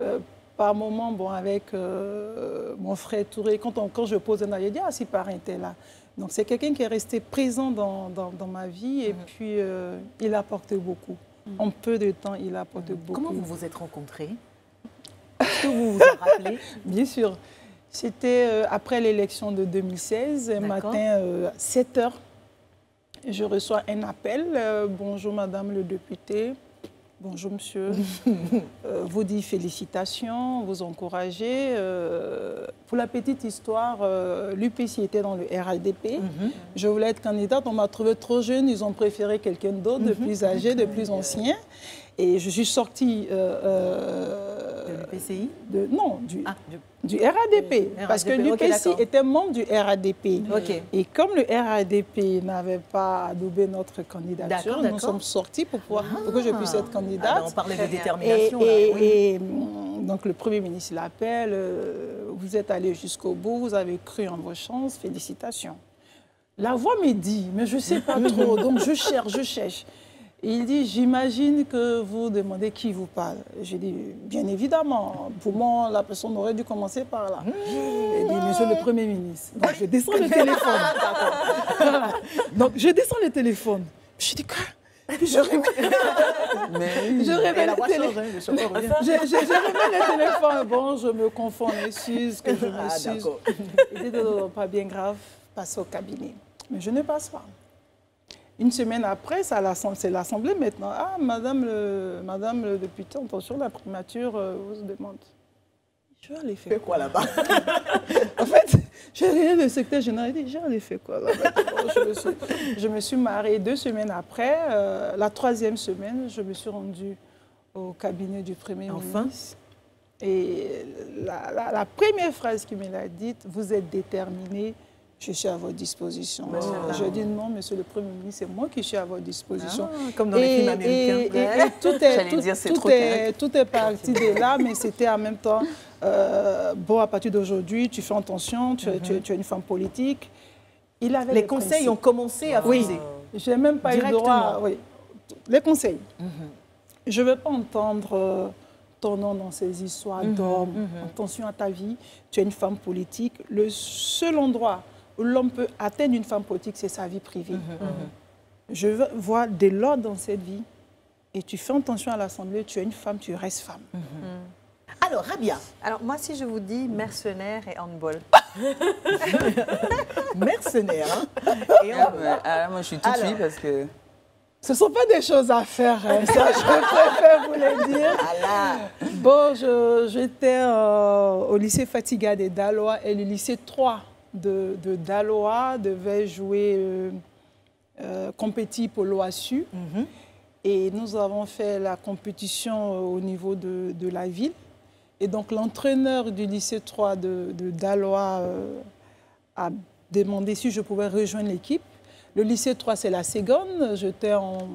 euh, par moment, bon, avec mon frère Touré, quand, on- quand je pose un avis, je dis, ah, si parrain était là. Donc, c'est quelqu'un qui est resté présent dans, dans- dans ma vie et puis euh, il a apporté beaucoup. En peu de temps, il a apporté beaucoup. Comment vous vous êtes rencontrés Est-ce que vous vous en rappelez? Bien sûr. C'était euh, après l'élection de 2016, un D'accord. matin euh, à 7 heures. Je reçois un appel. euh, bonjour Madame le député. Bonjour Monsieur. Euh, vous dit félicitations, vous encouragez. Euh, pour la petite histoire, euh, l'UPC était dans le RADP. Mhm. Je voulais être candidate, on m'a trouvé trop jeune, ils ont préféré quelqu'un d'autre, de plus âgé, de plus ancien. Et je suis sortie De l'UPCI de, non, du, Ah, du- du RADP, RADP, parce que ok, l'UPC d'accord. était membre du RADP. Et comme le RADP n'avait pas adoubé notre candidature, nous sommes sortis pour, pouvoir, pour que je puisse être Ah, candidate. ben, on parlait de. Et, détermination. là. et- Oui. et, mm, donc le Premier ministre l'appelle, euh, vous êtes allé jusqu'au bout, vous avez cru en vos chances, félicitations. La voix me dit, mais je ne sais pas trop, donc je cherche, je cherche. Il dit, j'imagine que vous demandez qui vous parle. J'ai dit, bien évidemment, pour moi, la personne aurait dû commencer par là. Il dit, monsieur le Premier ministre. Donc je descends le téléphone. Voilà. Donc je descends le téléphone. Je dis, quoi? Je remets, mais je le téléphone. change, hein. Je, je, je le téléphone. Bon, je me confonds, m'excuse, que je Ah, m'excuse. Il dit, non, non, pas bien grave, passe au cabinet. Mais je ne passe pas. Une semaine après, c'est l'Assemblée- maintenant. Ah, madame le, madame le député, attention, la primature euh, vous demande. Je vais aller faire quoi là-bas? En fait, j'ai regardé le secrétaire général et dit, j'ai allé faire quoi là-bas? Je, me suis, je me suis mariée deux semaines après. euh, la troisième semaine, je me suis rendue au cabinet du Premier Enfin? ministre. Et la, la- la première phrase qu'il me l'a dite, vous êtes déterminé, je suis à votre disposition. Machallah. Je dis non, monsieur le Premier ministre, c'est moi qui suis à votre disposition. Ah, Comme dans les films américains. Et, et- et tout est, J'allais tout, dire, c'est tout trop est, tout est parti de là, mais c'était en même temps, euh, bon, à partir d'aujourd'hui, tu fais attention, tu, es- tu es- tu es une femme politique. Il avait Les conseils ont commencé à Oui, fuser. je n'ai même pas eu le droit. Oui. Les conseils. Mhm. Je ne veux pas entendre euh, ton nom dans ces histoires Mhm, d'hommes. Attention à ta vie, tu es une femme politique. Le seul endroit l'homme peut atteindre une femme politique, c'est sa vie privée. Mhm, Je veux voir de l'ordre dans cette vie. Et tu fais attention à l'Assemblée, tu es une femme, tu restes femme. Alors, Rabia, Alors moi, si je vous dis mercenaire et handball, mercenaire. hein. Et Ah, ah, moi je suis tout de suite parce que Ce ne sont pas des choses à faire, hein, ça je préfère vous le dire. Bon, je- j'étais euh, au lycée Fatiga de Daloa et le lycée 3 de, de Daloa devait jouer euh, euh, compétit pour l'OASU. Mhm. Et nous avons fait la compétition euh, au niveau de, de la ville. Et donc l'entraîneur du lycée 3 de, de Daloa euh, a demandé si je pouvais rejoindre l'équipe. Le lycée 3, c'est la Ségone. J'étais en,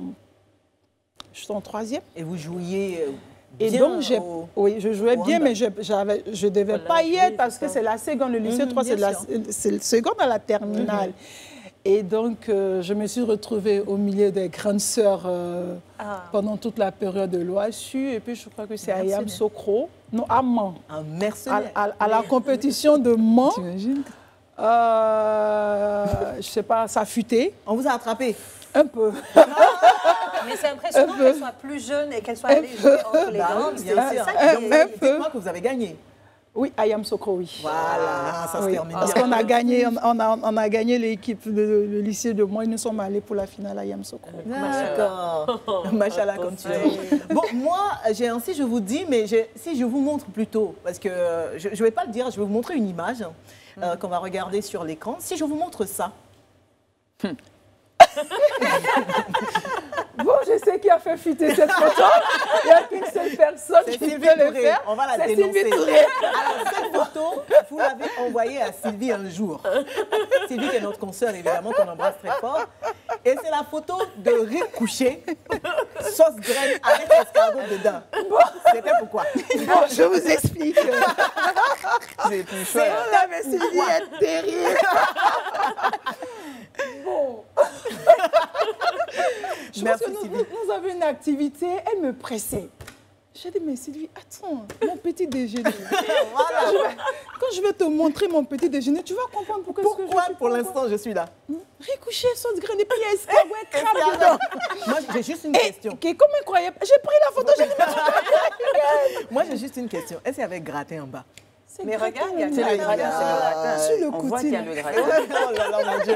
en troisième. Et vous jouiez Et bien donc, au- oui, je jouais bien, mais je j'avais- je ne devais Voilà, pas y être parce que c'est la seconde. Le lycée Mhm, 3, c'est la- sûr. c'est le seconde à la terminale. Et donc, euh, je me suis retrouvée au milieu des grandes sœurs euh, Ah. pendant toute la période de l'OHU. Et puis, je crois que c'est Ayam. Sokro, non, à Mans, un à, mercenaire. à- à la compétition de Mans. T'imagines Euh, je sais pas, ça a fuité On vous a attrapé. un peu. Mais c'est impressionnant qu'elle soit plus jeune et qu'elle soit allée jouer entre les Bah grandes. bien C'est sûr. ça qui est-. Dites-moi que vous avez gagné. Oui, Ayam Sokro, oui. Voilà, ça se Oui, termine parce qu'on a gagné, on, on a, on a gagné l'équipe, le, le lycée de moi, nous sommes allés pour la finale à Yam Sokro. D'accord. Machallah, comme tu dis. Bon, moi, j'ai ainsi, je vous dis, mais si je vous montre plutôt, parce que euh, je ne vais pas le dire, je vais vous montrer une image euh, qu'on va regarder sur l'écran. Si je vous montre ça, Bon, je sais qui a fait fuiter cette photo. Il n'y a qu'une seule personne qui peut Sylvie le Touré. faire. On va la dénoncer. Sylvie Touré. Alors, cette photo, vous l'avez envoyée à Sylvie un jour. Sylvie, qui est notre consoeur, évidemment, qu'on embrasse très fort. Et c'est la photo de riz couché, sauce graine avec escargot dedans. C'était pourquoi? Bon, je vous explique. C'est plus C'est chouette. là, mais Sylvie est terrible. Bon. Je Merci, que nous, nous- nous avions une activité, elle me pressait. J'ai dit, mais Sylvie, attends, mon petit déjeuner. Voilà. Je vais- quand je vais te montrer mon petit déjeuner, tu vas comprendre pourquoi, est-ce que je Pourquoi, suis pour l'instant, je suis là? Encore- Ricochet, sauce graine, et puis il y a escargot, crabe dedans? Moi, j'ai juste une Et, question. qui est comme incroyable. J'ai pris la photo, j'ai dit, mais Moi, j'ai juste une question. Est-ce qu'il y avait gratin en bas? C'est Mais regarde, il y a le gratin, c'est le gratin. Sur le On voit coutil, qu'il y a le gratin. Oh là là, mon Dieu.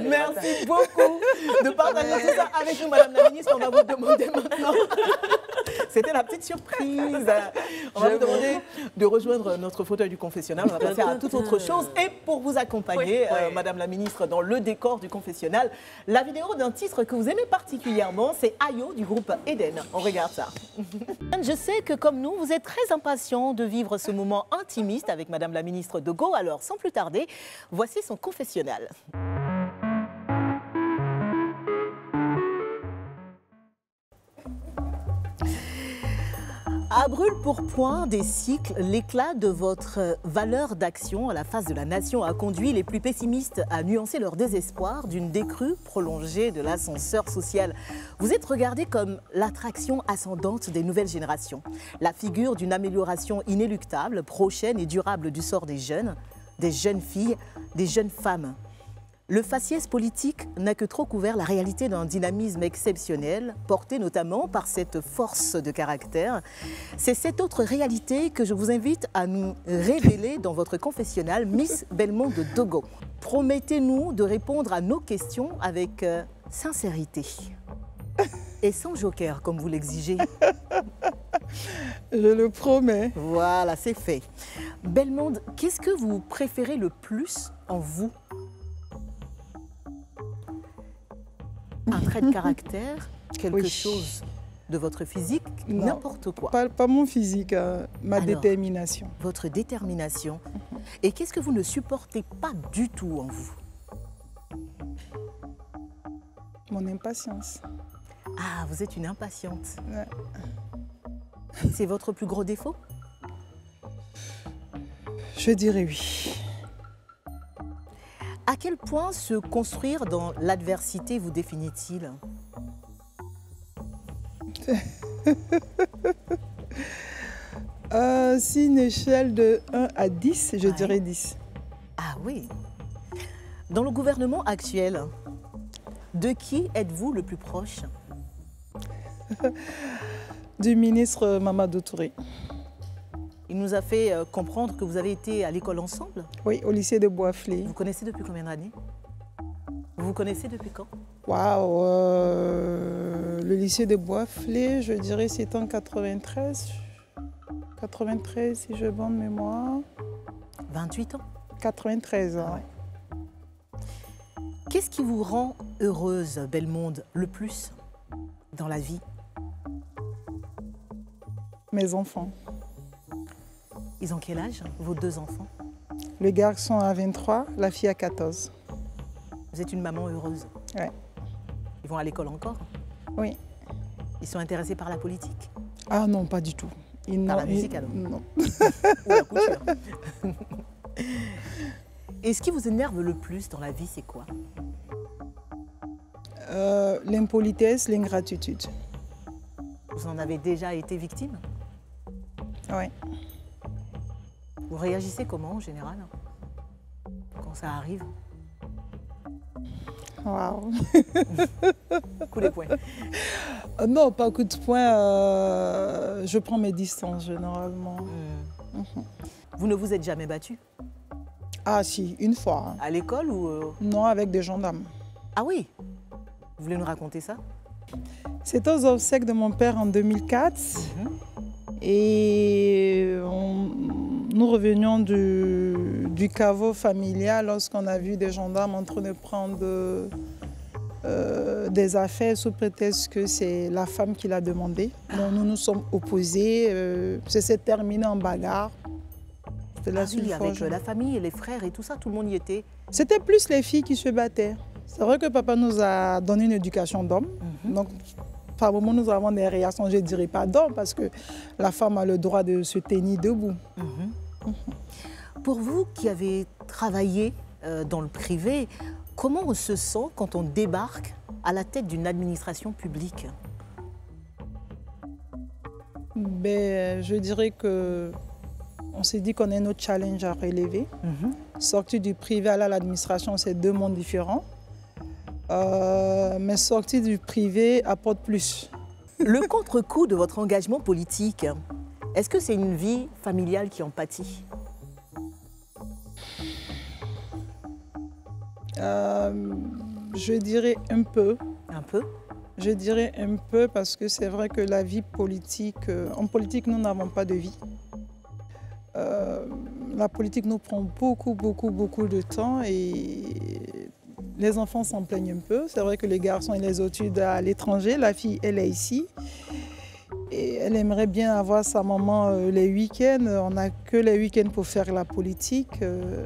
Merci beaucoup de partager tout ça avec nous, Madame la Ministre. On va vous demander maintenant. C'était la petite surprise. On va vous demander de rejoindre notre fauteuil du confessionnal. On va passer à toute autre chose. Et pour vous accompagner, Oui, oui. euh, Madame la Ministre, dans le décor du confessionnal, la vidéo d'un titre que vous aimez particulièrement, c'est Ayo du groupe Eden. On regarde ça. Je sais que comme nous, vous êtes très impatient de vivre ce moment intimiste avec Madame la Ministre de Go. Alors, sans plus tarder, voici son confessionnal. À brûle pour point des cycles, l'éclat de votre valeur d'action à la face de la nation a conduit les plus pessimistes à nuancer leur désespoir d'une décrue prolongée de l'ascenseur social. Vous êtes regardé comme l'attraction ascendante des nouvelles générations, la figure d'une amélioration inéluctable, prochaine et durable du sort des jeunes, des jeunes filles, des jeunes femmes. Le faciès politique n'a que trop couvert la réalité d'un dynamisme exceptionnel, porté notamment par cette force de caractère. C'est cette autre réalité que je vous invite à nous révéler dans votre confessionnal, Miss Belmont de Dogo. Promettez-nous de répondre à nos questions avec euh, sincérité. Et sans joker, comme vous l'exigez. Je le promets. Voilà, c'est fait. Belmonde, qu'est-ce que vous préférez le plus en vous? Un trait de caractère, quelque Oui. chose de votre physique, n'importe quoi. Pas, pas mon physique, hein, ma Alors. détermination. Votre détermination. Et qu'est-ce que vous ne supportez pas du tout en vous? Mon impatience. Ah, vous êtes une impatiente. Ouais. C'est votre plus gros défaut? Je dirais oui. À quel point se construire dans l'adversité vous définit-il? Euh, si une échelle de 1 à 10, je Ouais. dirais 10. Ah oui. Dans le gouvernement actuel, de qui êtes-vous le plus proche? Du ministre Mamadou Touré. Il nous a fait euh, comprendre que vous avez été à l'école ensemble. Oui, au lycée de Boisflé. Vous connaissez depuis combien d'années? Vous vous connaissez depuis quand? Waouh euh, Le lycée de Boisflé, je dirais c'est en 93. 93, si je bonne mémoire. 28 ans? 93. hein. Ah ouais. Qu'est-ce qui vous rend heureuse, Belmonde, le plus dans la vie? Mes enfants. Ils ont quel âge, vos deux enfants Le garçon a 23, la fille a 14. Vous êtes une maman heureuse. Ouais. Ils vont à l'école encore Oui. Ils sont intéressés par la politique Ah non, pas du tout. Ils Par la musique, ils- alors Non. ou la couture Et ce qui vous énerve le plus dans la vie, c'est quoi Euh, L'impolitesse, l'ingratitude. Vous en avez déjà été victime Oui. Vous réagissez comment en général quand ça arrive? Waouh. Coup des poings. Euh, Non, pas coup de poing. euh, je prends mes distances généralement. Hmm. Vous ne vous êtes jamais battu? Ah si, une fois. hein. À l'école ou... euh, Non, avec des gendarmes. Ah oui? Vous voulez nous raconter ça? C'était aux obsèques de mon père en 2004. Et on- nous revenions du, du caveau familial lorsqu'on a vu des gendarmes en train de prendre euh, des affaires sous prétexte que c'est la femme qui l'a demandé. Donc nous nous sommes opposés. euh, ça s'est terminé en bagarre. C'était la Ah oui, avec euh, la famille et les frères et tout ça, tout le monde y était. C'était plus les filles qui se battaient. C'est vrai que papa nous a donné une éducation d'homme. Mhm. Donc, par moment, nous avons des réactions, je ne dirais pas d'homme, parce que la femme a le droit de se tenir debout. Mhm. Pour vous qui avez travaillé euh, dans le privé, comment on se sent quand on débarque à la tête d'une administration publique? Ben, je dirais que on s'est dit qu'on a notre challenge à relever. Sortir du privé à l'administration, c'est deux mondes différents. Euh, mais sortir du privé apporte plus. Le contre-coup de votre engagement politique, est-ce que c'est une vie familiale qui en pâtit? Euh, je dirais un peu. Un peu? Je dirais un peu parce que c'est vrai que la vie politique, euh, en politique, nous n'avons pas de vie. Euh, la politique nous prend beaucoup, beaucoup, beaucoup de temps et les enfants s'en plaignent un peu. C'est vrai que les garçons et les études à l'étranger, la fille, elle est ici. Et elle aimerait bien avoir sa maman euh, les week-ends. On n'a que les week-ends pour faire la politique. euh,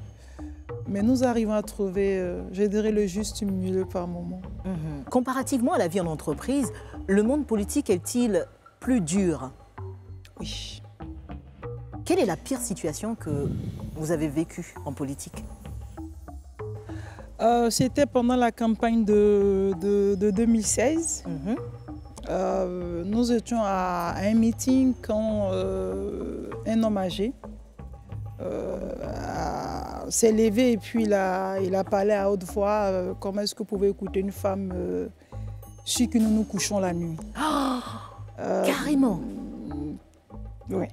mais nous arrivons à trouver, euh, je dirais, le juste milieu par moment. Mhm. Comparativement à la vie en entreprise, le monde politique est-il plus dur? Oui. Quelle est la pire situation que vous avez vécue en politique? Euh, C'était pendant la campagne de, de- de 2016. Mhm. Euh, nous étions à, un meeting quand euh, un homme âgé s'est levé et puis il a, il a parlé à haute voix comment est-ce que vous pouvez écouter une femme si que nous nous couchons la nuit. Euh, Carrément Oui.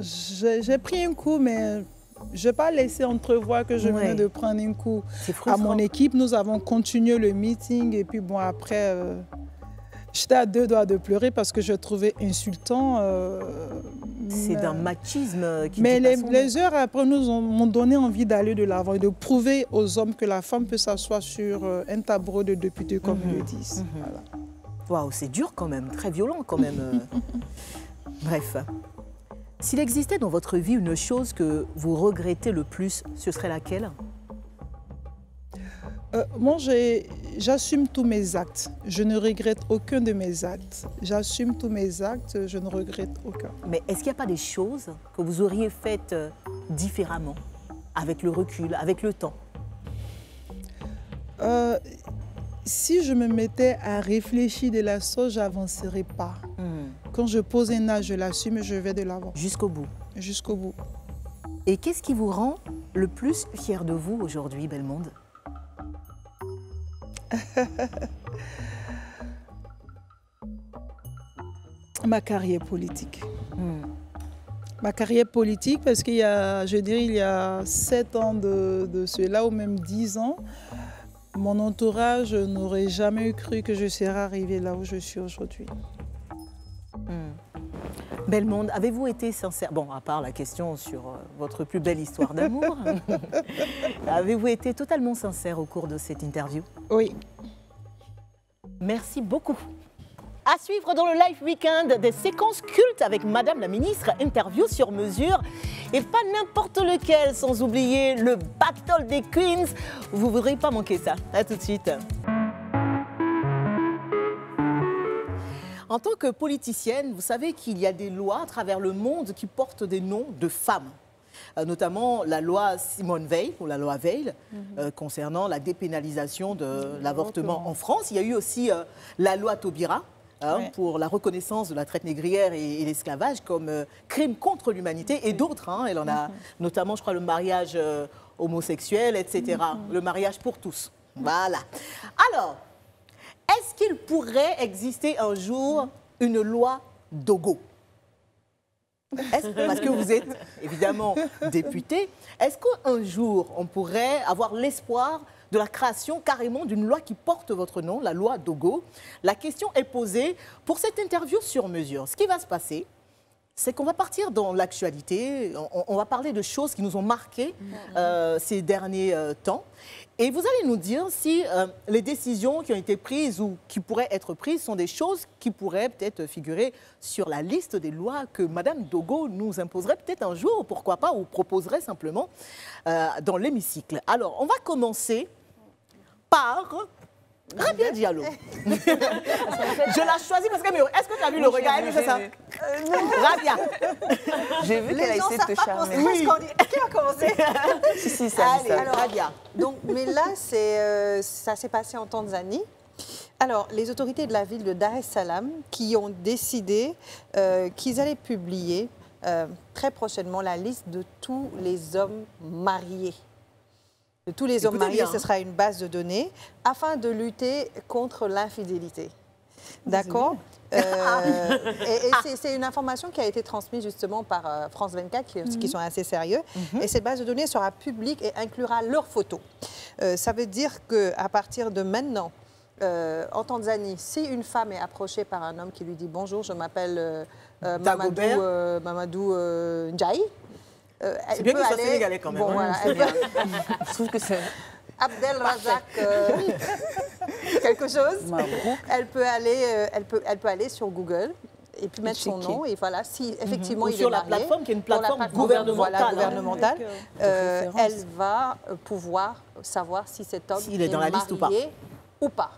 J'ai pris un coup, mais je n'ai pas laissé entrevoir que je Ouais. venais de prendre un coup à mon équipe. Nous avons continué le meeting et puis bon, après, euh, j'étais à deux doigts de pleurer parce que je trouvais insultant. euh, C'est d'un machisme qui Mais les, heures après nous ont- m'ont donné envie d'aller de l'avant et de prouver aux hommes que la femme peut s'asseoir sur euh, un tableau de député, comme Mhm. ils le disent. Voilà. Waouh, c'est dur quand même, très violent quand même. euh. Bref. S'il existait dans votre vie une chose que vous regrettez le plus, ce serait laquelle? Euh, moi, j'assume tous mes actes. Je ne regrette aucun de mes actes. J'assume tous mes actes, je ne regrette aucun. Mais est-ce qu'il n'y a pas des choses que vous auriez faites euh, différemment, avec le recul, avec le temps? Euh, si je me mettais à réfléchir de la sorte, j'avancerais pas. Quand je pose un âge, je l'assume et je vais de l'avant, Jusqu'au bout. jusqu'au bout. Et qu'est-ce qui vous rend le plus fier de vous aujourd'hui, Bellemonde Ma carrière politique. Hmm. Ma carrière politique, parce qu'il y a, je dirais, il y a sept ans de, de cela, ou même dix ans, mon entourage n'aurait jamais cru que je serais arrivée là où je suis aujourd'hui. Bellemonde, avez-vous été sincère? Bon, à part la question sur euh, votre plus belle histoire d'amour, avez-vous été totalement sincère au cours de cette interview? Oui. Merci beaucoup. À suivre dans le live weekend des séquences cultes avec Madame la ministre, interview sur mesure et pas n'importe lequel, sans oublier le Battle des Queens. Vous ne voudrez pas manquer ça. À tout de suite. En tant que politicienne, vous savez qu'il y a des lois à travers le monde qui portent des noms de femmes. Euh, notamment la loi Simone Veil, ou la loi Veil, euh, concernant la dépénalisation de l'avortement en France. Il y a eu aussi euh, la loi Taubira, hein, Ouais. pour la reconnaissance de la traite négrière et, et l'esclavage comme euh, crime contre l'humanité, et d'autres. hein. Elle en a notamment, je crois, le mariage euh, homosexuel, etc. Le mariage pour tous. Voilà. Alors, est-ce qu'il pourrait exister un jour une loi Dogo? Parce que vous êtes évidemment député. Est-ce qu'un jour, on pourrait avoir l'espoir de la création carrément d'une loi qui porte votre nom, la loi Dogo La question est posée pour cette interview sur mesure. Ce qui va se passer, c'est qu'on va partir dans l'actualité, on, on va parler de choses qui nous ont marqués euh, ces derniers euh, temps. Et vous allez nous dire si euh, les décisions qui ont été prises ou qui pourraient être prises sont des choses qui pourraient peut-être figurer sur la liste des lois que Madame Dogo nous imposerait peut-être un jour, pourquoi pas, ou proposerait simplement dans l'hémicycle. Alors, on va commencer par Rabia Diallo. Je la choisis parce que, mais est-ce que tu as vu le regard? Elle fait ça. Rabia. J'ai vu qu'elle a essayé de te charmer. dit. Qui va commencer Si, si, ça, Allez, ça. alors. Rabia. Donc, mais là, euh, ça s'est passé en Tanzanie. Alors, les autorités de la ville de Dar es Salaam qui ont décidé euh, qu'ils allaient publier euh, très prochainement la liste de tous les hommes mariés. De tous les hommes Écoutez mariés, bien, ce hein. sera une base de données afin de lutter contre l'infidélité. D'accord Euh, et et c'est- une information qui a été transmise justement par euh, France 24, qui, qui sont assez sérieux. Et cette base de données sera publique et inclura leurs photos. Euh, ça veut dire qu'à partir de maintenant, en Tanzanie, si une femme est approchée par un homme qui lui dit bonjour, je m'appelle Mamadou, Mamadou Ndiaye, euh, elle C'est bien peut qu'il soit aller- sénégalais quand même, Bon, hein. voilà, peut- Je trouve que c'est Abdel Razak, euh, quelque chose. Mabrouk. Elle peut aller, euh, elle peut, elle peut aller sur Google et puis mettre son nom et voilà si effectivement Ou il sur est la marié, plateforme qui est une sur la plateforme plateforme, gouvernementale, voilà, hein. gouvernementale, Avec, euh, euh, elle va euh, pouvoir savoir si cet homme S'il est dans la liste ou pas. marié ou pas.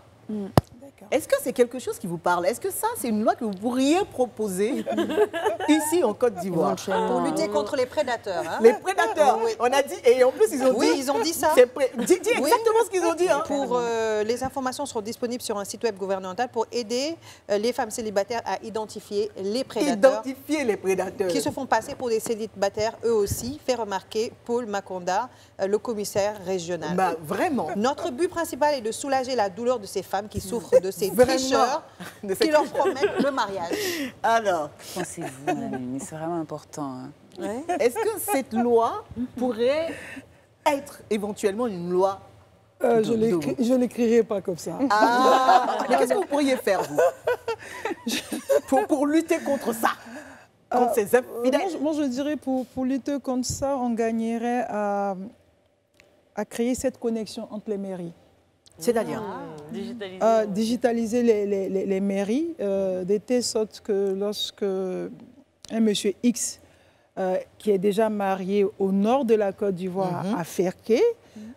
Est-ce que c'est quelque chose qui vous parle? Est-ce que ça, c'est une loi que vous pourriez proposer ici en Côte d'Ivoire? Pour lutter contre les prédateurs. hein. Les prédateurs, Oui. on a dit, et en plus ils ont Oui, dit... ils ont dit ça. c'est pré- Dis, dis Oui. exactement ce qu'ils ont dit. hein. Pour, euh, les informations seront disponibles sur un site web gouvernemental pour aider euh, les femmes célibataires à identifier les prédateurs Identifier les prédateurs. qui se font passer pour des célibataires eux aussi, fait remarquer Paul Maconda, euh, le commissaire régional. Bah, vraiment. Notre but principal est de soulager la douleur de ces femmes qui souffrent de ces Vraiment. tricheurs De ces qui leur promettent le mariage. Alors, Pensez-vous, c'est vraiment important. hein. est-ce que cette loi pourrait être éventuellement une loi Euh, je je l'écrirai pas comme ça. Ah Mais qu'est-ce que vous pourriez faire, vous pour, pour lutter contre ça Contre ces Euh, infidèles moi, je, moi, je dirais pour, pour lutter contre ça, on gagnerait à, à créer cette connexion entre les mairies. C'est-à-dire. Euh, digitaliser les, les- les- les mairies, euh, de telle sorte que lorsque un monsieur X euh, qui est déjà marié au nord de la Côte d'Ivoire Mhm. à Ferké,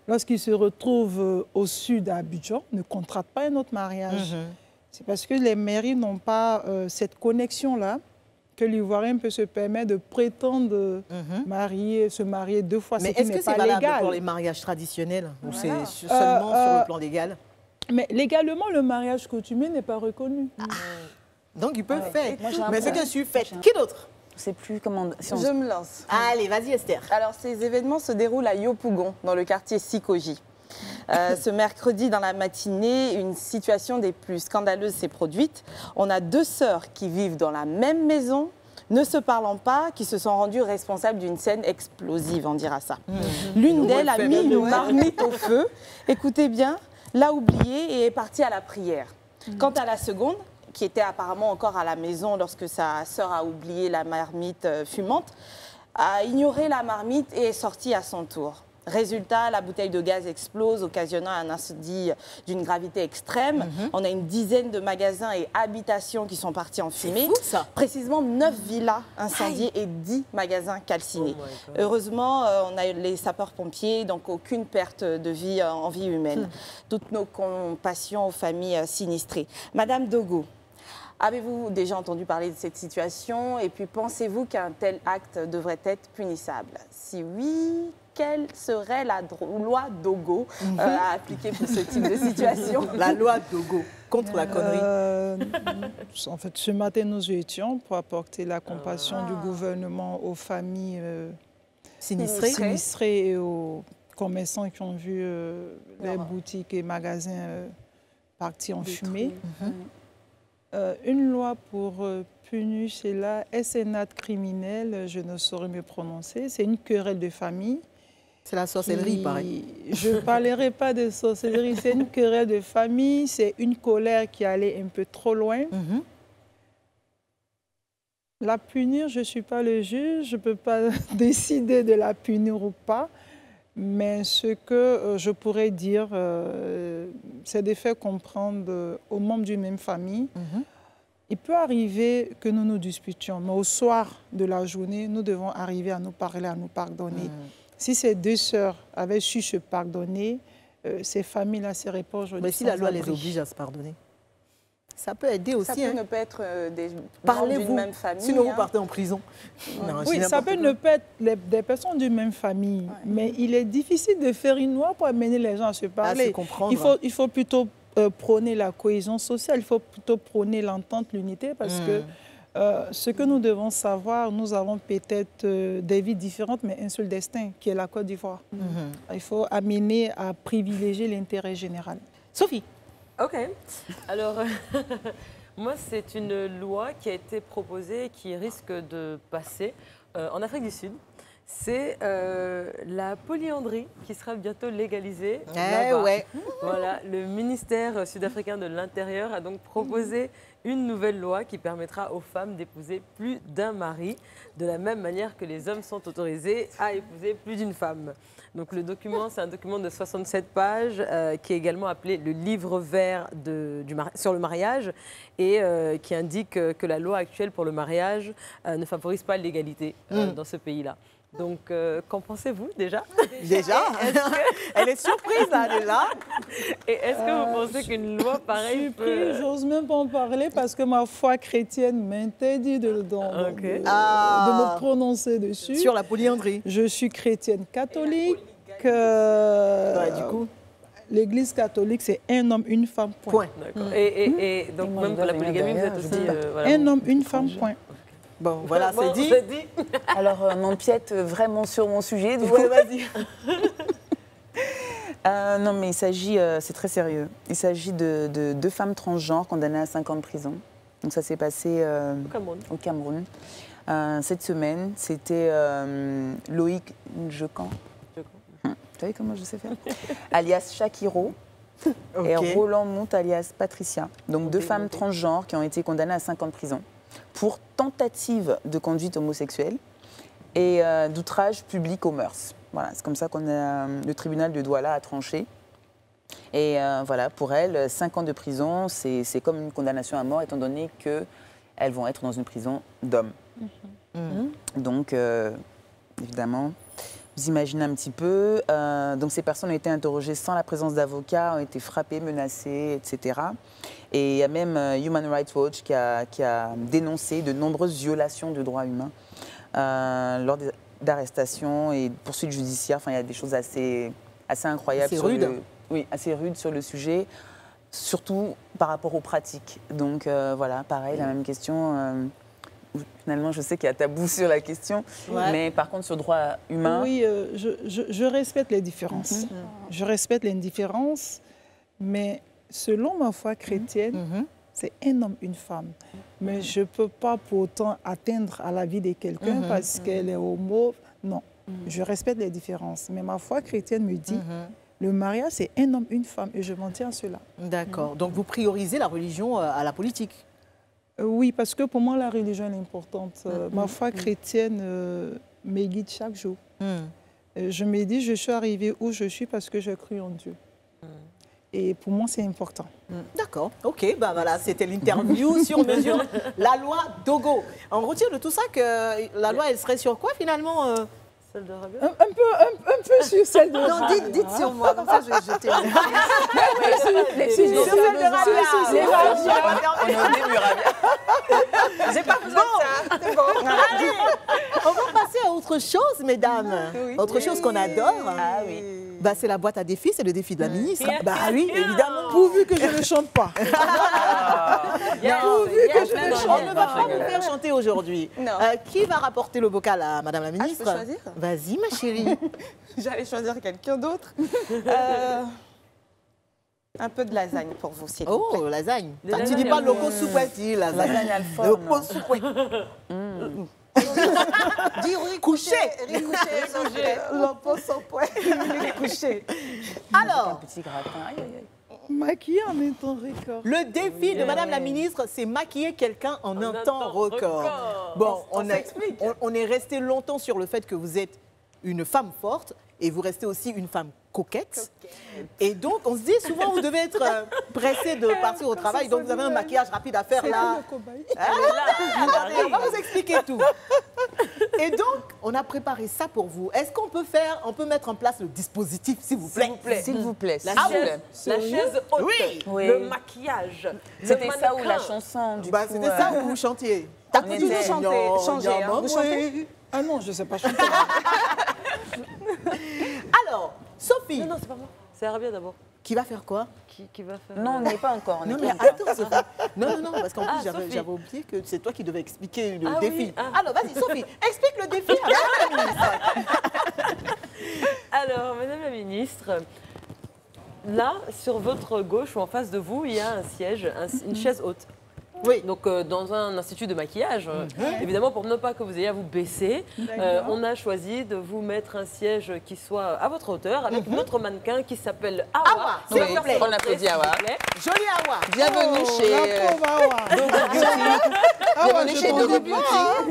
lorsqu'il se retrouve euh, au sud à Abidjan, ne contracte pas un autre mariage. Mhm. C'est parce que les mairies n'ont pas euh, cette connexion-là que l'Ivoirien peut se permettre de prétendre euh, Mhm. marier, se marier deux fois, Mais ce est-ce n'est que c'est pas valable légal. pour les mariages traditionnels ou c'est Voilà. su- seulement Euh, sur euh, le plan légal? Mais légalement, le mariage coutumier n'est pas reconnu. Donc ils peuvent faire. Moi, Mais ce point. que je fais. Qui d'autre? Je sais plus comment. si on- Je me lance. Allez, vas-y Esther. Alors, ces événements se déroulent à Yopougon, dans le quartier Sikoji. Euh, ce mercredi, dans la matinée, une situation des plus scandaleuses s'est produite. On a deux sœurs qui vivent dans la même maison, ne se parlant pas, qui se sont rendues responsables d'une scène explosive, on dira ça. L'une d'elles a mis une marmite au feu, écoutez bien, l'a oubliée et est partie à la prière. Quant à la seconde, qui était apparemment encore à la maison lorsque sa sœur a oublié la marmite euh, fumante, a ignoré la marmite et est sortie à son tour. Résultat, la bouteille de gaz explose, occasionnant un incendie d'une gravité extrême. On a une dizaine de magasins et habitations qui sont partis en fumée. fou, ça. Précisément 9 villas incendiées et 10 magasins calcinés. Oh. Heureusement, euh, on a eu les sapeurs-pompiers, donc aucune perte de vie euh, en vie humaine. Toutes nos compassions aux familles euh, sinistrées. Madame Dogo, avez-vous déjà entendu parler de cette situation? Et puis pensez-vous qu'un tel acte devrait être punissable? Si oui, quelle serait la loi Dogo euh, à appliquer pour ce type de situation? La loi Dogo contre la connerie. Euh, en fait, ce matin, nous étions pour apporter la compassion Ah. du gouvernement aux familles euh, Sinistré. sinistrées et aux commerçants qui ont vu euh, les Leur- boutiques et magasins euh, partir en fumée. Mhm. Euh, une loi pour euh, punir cela, est-ce un acte criminel Je ne saurais me prononcer. C'est une querelle de famille. C'est la sorcellerie, pareil. Je ne parlerai pas de sorcellerie, c'est une querelle de famille, c'est une colère qui allait un peu trop loin. Mhm. La punir, je ne suis pas le juge, je ne peux pas décider de la punir ou pas. Mais ce que euh, je pourrais dire, euh, c'est de faire comprendre euh, aux membres d'une même famille, Mhm. il peut arriver que nous nous disputions, mais au soir de la journée, nous devons arriver à nous parler, à nous pardonner. Mhm. Si ces deux sœurs avaient su se pardonner, euh, ces familles-là seraient pas aujourd'hui Mais si la loi les oblige à se pardonner, ça peut aider aussi. Ça peut hein. ne pas être euh, des membres Parlez-vous, d'une même famille. sinon vous hein. partez en prison. Non, Oui, ça peut quoi. ne pas être les- des personnes d'une même famille, mais il est difficile de faire une loi pour amener les gens à se Ah, parler. se comprendre. il, faut, il faut plutôt euh, prôner la cohésion sociale, il faut plutôt prôner l'entente, l'unité, parce que Mm. Euh, ce que nous devons savoir, nous avons peut-être euh, des vies différentes, mais un seul destin, qui est la Côte d'Ivoire. Mhm. Il faut amener à privilégier l'intérêt général. Sophie, Ok. Alors, moi, c'est une loi qui a été proposée et qui risque de passer euh, en Afrique du Sud. C'est euh, la polyandrie qui sera bientôt légalisée. eh là-bas. ouais. Voilà, le ministère sud-africain de l'Intérieur a donc proposé une nouvelle loi qui permettra aux femmes d'épouser plus d'un mari, de la même manière que les hommes sont autorisés à épouser plus d'une femme. Donc le document, c'est un document de 67 pages euh, qui est également appelé le livre vert de- du mari- sur le mariage et euh, qui indique que la loi actuelle pour le mariage euh, ne favorise pas l'égalité Mm. dans ce pays-là. Donc, euh, qu'en pensez-vous déjà? Déjà, elle est surprise là, elle est là. Et est-ce que vous pensez qu'une loi pareille peut... j'ose même pas en parler parce que ma foi chrétienne m'interdit de, de- de- Ok. de- Ah. de me prononcer dessus. Sur la polyandrie. Je suis chrétienne catholique. euh, Ouais, du coup, L'Église catholique, c'est un homme, une femme, point. point. D'accord. Et, et- et donc, moi, même pour la polygamie, vous êtes aussi... euh, voilà, Un homme, une femme, point. Bon, voilà, Bon, c'est dit. Alors, euh, m'empiète vraiment sur mon sujet. Du Ouais, coup. vas-y. Euh, non, mais il s'agit, euh, c'est très sérieux. Il s'agit de, de deux femmes transgenres condamnées à 5 ans de prison. Donc ça s'est passé Au Cameroun. au Cameroun. Cette semaine, c'était Loïc Njokan. Hum, Vous savez comment je sais faire? Alias Shakiro et. Roland Monte alias Patricia. Donc deux femmes transgenres qui ont été condamnées à 5 ans de prison pour tentative de conduite homosexuelle et euh, d'outrage public aux mœurs. Voilà, c'est comme ça qu'on a le tribunal de Douala a tranché. Et euh, voilà, pour elles, 5 ans de prison, c'est c'est comme une condamnation à mort, étant donné qu'elles vont être dans une prison d'hommes. Mhm. Donc, euh, évidemment, vous imaginez un petit peu. euh, donc, ces personnes ont été interrogées sans la présence d'avocats, ont été frappées, menacées, etc. Et il y a même euh, Human Rights Watch qui a, qui a dénoncé de nombreuses violations de droits humains euh, lors d'arrestations et de poursuites judiciaires. Enfin, il y a des choses assez, assez incroyables. Assez rudes. oui, assez rudes sur le sujet, surtout par rapport aux pratiques. Donc, euh, voilà, pareil, la même question. euh, finalement, je sais qu'il y a tabou sur la question, Ouais. mais par contre, sur le droit humain, Oui, je, je- je respecte les différences. Je respecte les différences, mais selon ma foi chrétienne, Mhm. c'est un homme, une femme. Mais je ne peux pas pour autant atteindre à la vie de quelqu'un Mhm. parce qu'elle est homo. Non, je respecte les différences. Mais ma foi chrétienne me dit, Mhm. le mariage, c'est un homme, une femme. Et je m'en tiens à cela. D'accord. Donc vous priorisez la religion euh, à la politique? Euh, oui, parce que pour moi, la religion est importante. Euh, Mhm. Ma foi chrétienne euh, me guide chaque jour. Mhm. Je me dis, je suis arrivée où je suis parce que j'ai cru en Dieu. Et pour moi, c'est important. D'accord, ok, bah voilà, c'était l'interview sur mesure. La loi Dogo. On retire de tout ça que la loi, elle serait sur quoi finalement euh Celle de Un, un peu, un, un peu sur celle de Non, dites, dites sur moi, comme ça je vais jeter. Les Sur filles, celle de Rabia. J'ai pas besoin de ça. C'est bon. Allez, on va passer à autre chose, mesdames. Autre chose qu'on adore. Ah oui. Bah, c'est la boîte à défis, c'est le défi de la ministre. Bah oui, évidemment. Pourvu que je ne chante pas. Pourvu que je ne chante. d'envie. On ne va pas vous faire chanter aujourd'hui. Non. Euh, qui va rapporter le bocal à Madame la ministre peux choisir? Vas-y, ma chérie. J'allais choisir quelqu'un d'autre. Euh, un peu de lasagne pour vous, s'il vous plaît. Oh, lasagne. Ah, tu dis pas loco soupe, tu dis lasagne. Loco soupe. Dis Couché. Couché. Alors, Petit gratin. Aïe, aïe, aïe. Maquillée en un temps record. le défi de Madame la ministre, c'est maquiller quelqu'un en, un, temps, record. Bon, on, a- on- on est resté longtemps sur le fait que vous êtes une femme forte et vous restez aussi une femme coquette. Et donc, on se dit souvent, vous devez être euh, pressé de partir au travail, donc vous avez un maquillage rapide à faire là. Ah, attendez, on va vous expliquer tout. Et donc, on a préparé ça pour vous. Est-ce qu'on peut faire, on peut mettre en place le dispositif, s'il vous plaît? S'il vous plaît. La s'il vous chaise, plaît. la chaise haute, Oui. Oui. le maquillage. C'était ça ou la chanson du Bah, C'était euh, ça où vous chantiez On Vous était- chanter, changer. hein. Vous chantez Ah non, je ne sais pas chanter. Alors, Sophie, Non, non, c'est pas moi. C'est Arabia d'abord. qui va faire quoi Qui, qui va faire Non, on n'est pas encore. on Non, mais attends, Sophie. Non, non, non, parce qu'en Ah, plus, j'avais oublié que c'est toi qui devais expliquer le Ah oui, défi. ah. Alors, vas-y, Sophie, explique le défi à Madame la ministre. Alors, Madame la Ministre, là, sur votre gauche ou en face de vous, il y a un siège, un- une chaise haute. Oui. Donc, euh, dans un institut de maquillage, euh, évidemment, pour ne pas que vous ayez à vous baisser, euh, on a choisi de vous mettre un siège qui soit à votre hauteur avec notre mannequin qui s'appelle Awa. Awa, va vous plaît. On Awa. Jolie Awa. Bienvenue Oh, chez. Awa. Bienvenue chez Dogo Beauty. hein.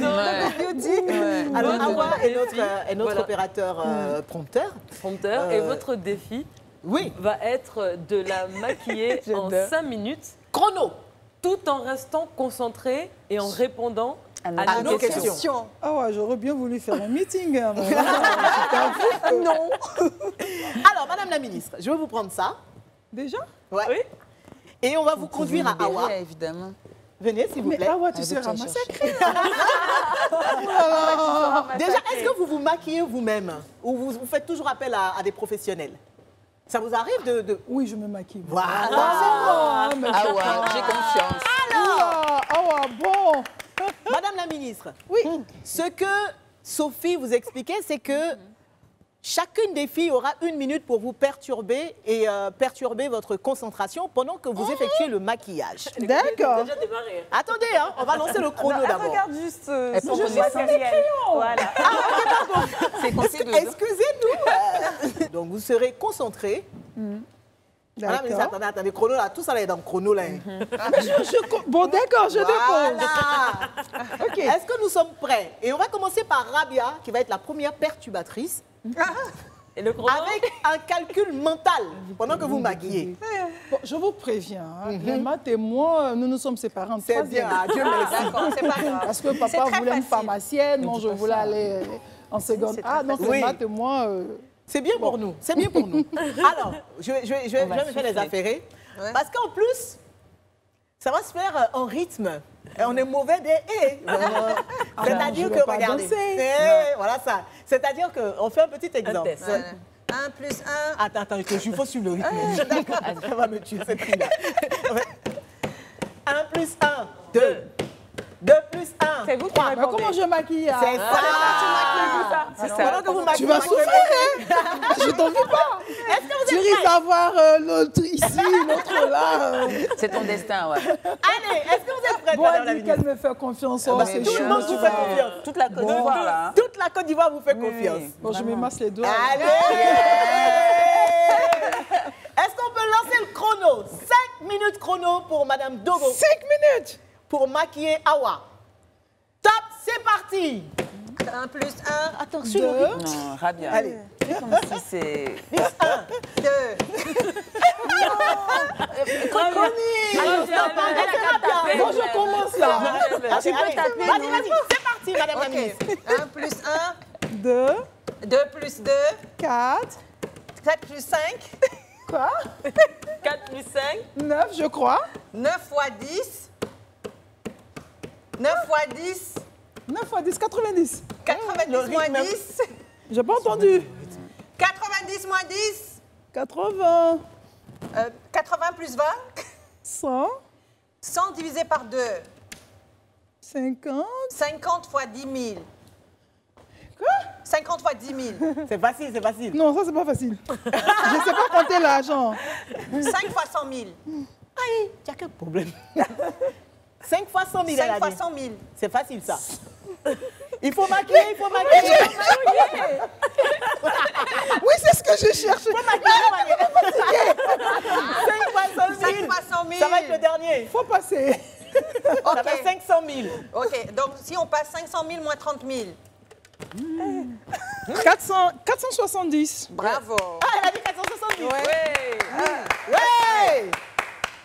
Ouais. Ouais. Alors, Awa est notre, est notre voilà. opérateur euh, prompteur. Prompteur. Et votre défi Oui. va être de la maquiller en 5 minutes Chrono. Tout en restant concentré et en répondant À nos- à, questions. questions. Ah ouais, j'aurais bien voulu faire un meeting. hein, mais Non. Alors, Madame la ministre, je vais vous prendre ça. Déjà? Ouais. Oui. Et on va vous conduire à Awa. évidemment. Venez, s'il vous Mais plaît. Awa, tu veut seras massacrée. Déjà, est-ce que vous vous maquillez vous-même ou vous, vous faites toujours appel à, à des professionnels? Ça vous arrive de... de- Oui, je me maquille. Voilà. Ah, Ah ouais, j'ai confiance. Ah, Awa, bon. Madame la ministre, oui. ce que Sophie vous expliquait, c'est que chacune des filles aura une minute pour vous perturber et euh, perturber votre concentration pendant que vous effectuez le maquillage. D'accord. Déjà démarré. Attendez, hein, on va lancer le chrono d'abord. Regarde juste. euh, peut je poser vois ça. Cyrielle. Voilà. C'est possible. Excusez-nous. euh. Donc vous serez concentrés. Madame la ministre, D'accord. attendez, attendez, chrono là, tout ça là est dans le chrono là. Je- je co- Bon, d'accord, je dépose. Voilà. Ok. Est-ce que nous sommes prêts? Et on va commencer par Rabia, qui va être la première perturbatrice, Et le chrono avec un calcul mental pendant que vous maquillez. Bon, je vous préviens, hein, les maths et moi, nous nous sommes séparés en Mhm. C'est bien, Dieu merci. D'accord, c'est pas grave. Parce que papa voulait une pharmacienne, moi je voulais aller euh, en seconde. Ah, donc les maths et moi. euh, C'est bien pour nous, c'est bien pour nous. Alors, je, vais- je, je je me faire les affairer. Ouais. Parce qu'en plus, ça va se faire euh, en rythme. Et on est mauvais des et. C'est-à-dire je vais que, pas regardez, danser. eh, voilà ça. C'est-à-dire qu'on fait un petit exemple. 1 plus 1. Attends, attends, je il faut suivre le rythme. D'accord. Elle va me tuer cette fille-là. 1 plus 1, 2. 2 plus 1. C'est vous qui Mais répondez. comment je maquille hein C'est ça. C'est ça. Pendant que vous Tu vas vous souffrir, hein? Je t'en veux pas. Est-ce que vous Tu risques d'avoir euh, l'autre ici, l'autre là. euh. C'est ton destin, ouais. Allez, est-ce que vous êtes prêtes, Bon, madame dit qu'elle me fait confiance. oh, Bah, Tout le monde vous ça. fait confiance. Toute la Côte d'Ivoire, hein. Toute la Côte d'Ivoire vous fait Oui, confiance. Bon, je me masse les doigts. Allez Est-ce qu'on peut lancer le chrono? 5 minutes chrono pour Madame Dogo 5 minutes? Pour maquiller Awa. Top, c'est parti 1 plus 1, Attention, Deux. Non, Rabia. Allez. C'est comme si c'est. 2. Alors, stop, hein, elle a qu'à taper. Bon, je commence là. Tu peux taper. Vas-y, vas-y, c'est parti, madame la ministre. OK. 1 plus 1, 2, 2 plus 2, 4, 4 plus 5, quoi? 4 plus 5. 9, je crois. 9 fois 10. 9 fois 10, 9 fois 10, 90. 90 moins 10. J'ai pas entendu. 90 moins 10, 80, euh, 80 plus 20, 100, 100 divisé par 2, 50. 50 fois 10 000. Quoi? 50 fois 10 000. C'est facile, c'est facile. Non, ça, c'est pas facile. je sais pas compter l'argent. 5 fois 100 000. Aïe, tu as quel problème? 5 fois 100 000, elle 5 a fois dit. 100 000. C'est facile, ça. Il faut maquiller, il faut maquiller. Oui, c'est ce que je cherche. 5 fois 100 000. 5 fois 100 000. Ça va être le dernier. Faut passer. Ça va être 500 000. OK, donc si on passe 500 000 moins 30 000. 400, 470. Bravo. Ah, elle a dit 470. Ouais. Ouais.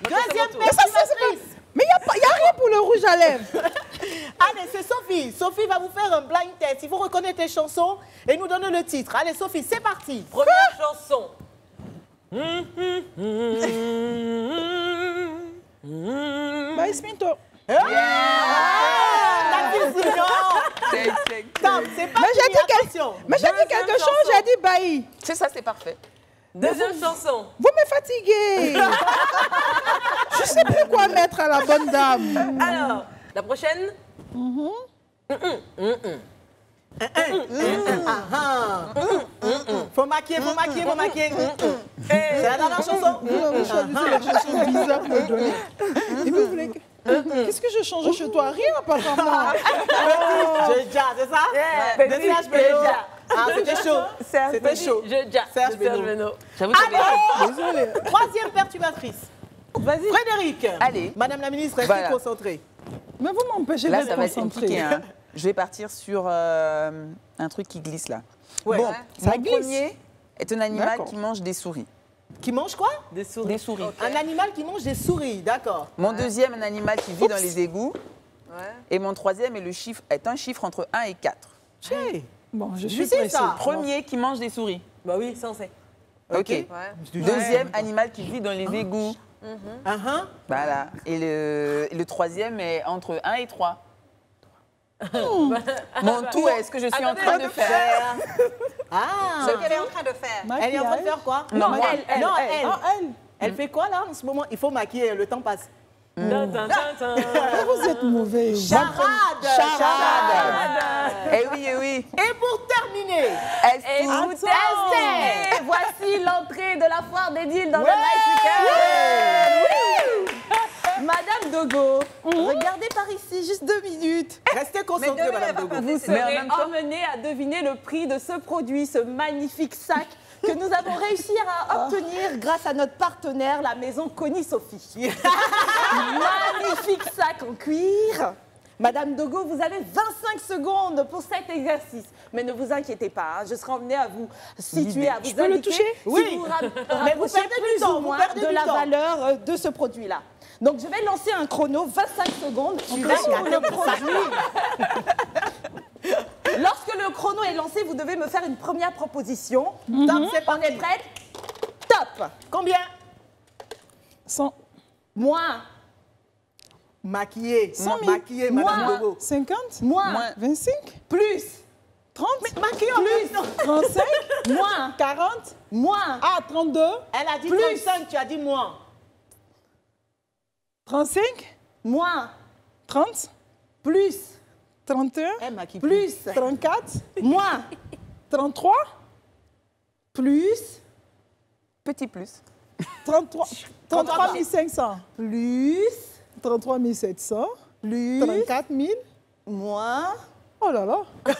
Deuxième Mais ça, c'est pas- perturbatrice. Mais il n'y a, pas- y a rien pour le rouge à lèvres. Allez, c'est Sophie. Sophie va vous faire un blind test. Il faut reconnaître les chansons et nous donner le titre. Allez, Sophie, c'est parti. Première chanson. Maïs Minto. Ah. Check, check. Top, c'est pas Mais j'ai dit quel- attention. Mais j'ai dit quelque chose, j'ai dit Bailly. C'est ça, c'est parfait. Deuxième chanson. Vous me fatiguez. je sais plus quoi mettre à la bonne dame. Alors, la prochaine. Faut maquiller, faut maquiller, faut maquiller. C'est la dernière chanson. Vous avez choisi la chanson bizarre pour me donner. Et vous voulez que... Qu'est-ce que je change chez toi? Rien, apparemment. Je déjà, c'est ça? Beno. Ah, c'était chaud. C'était chaud. Je ja. Serge de Serge Beno. Beno. J'avoue, que. Troisième perturbatrice. Vas-y. Frédéric. Allez. Madame la ministre, restez Voilà. concentrée. Mais vous m'empêchez Là, d'être ça va être concentrée. compliqué. hein. Je vais partir sur euh, un truc qui glisse là. Ouais. Bon, Ça mon glisse. premier est un animal qui mange des souris. Qui mange quoi? Des souris. Des souris. Un animal qui mange des souris, d'accord. Mon deuxième, un animal qui vit dans les égouts. Ouais. Et mon troisième est, le chiffre, est un chiffre entre 1 et 4. Tchè. Bon, je suis pressée. ça. Premier qui mange des souris. Bah oui, ça on sait. Ok. Ouais. Deuxième, animal qui vit dans les égouts. Ah, hein. Voilà. Et le, et le troisième est entre 1 et 3. Mon tout est ce que je suis en train de faire. Ah Ce qu'elle est en train de faire. Elle est en train de faire quoi? Non, moi. elle, elle, non, elle. Ah, elle. Elle fait quoi là en ce moment? Il faut maquiller, le temps passe. Ah, Vous êtes mauvais. Charade Charade. Eh oui, eh oui. Et pour terminer, Et Voici l'entrée de la foire des deals dans Ouais. le Night. Madame Dogo, regardez par ici, juste deux minutes. Restez concentrés, demain, Madame Dogo. Vous serez emmenée à deviner le prix de ce produit, ce magnifique sac que nous avons réussi à obtenir grâce à notre partenaire, la maison Connie Sophie. magnifique sac en cuir. Madame Dogo, vous avez 25 secondes pour cet exercice. Mais ne vous inquiétez pas, hein, je serai emmenée à vous situer, à vous Je peux le indiquer toucher si Oui. vous Mais vous perdez plus temps, ou vous moins de la temps. valeur euh, de ce produit-là. Donc je vais lancer un chrono, 25 secondes. Lorsque le produit- Lorsque le chrono est lancé, vous devez me faire une première proposition. Top, c'est On est prête Top. Combien? 100, Moins, Maquillé. 100 000. Maquillé, Madame Moi. Dogo. 50, moins, Moins. 25, plus, 30, Maquillé en même temps. 35, moins, 40, moins, ah, 32, Elle a dit Plus. 35, tu as dit moins. 35, moins, 30, plus, 31, Elle maquille plus, 34, moins, 33, plus, Petit plus. 33, 33 500, plus, 33 700, plus, 34 000. moins. Oh là là. 33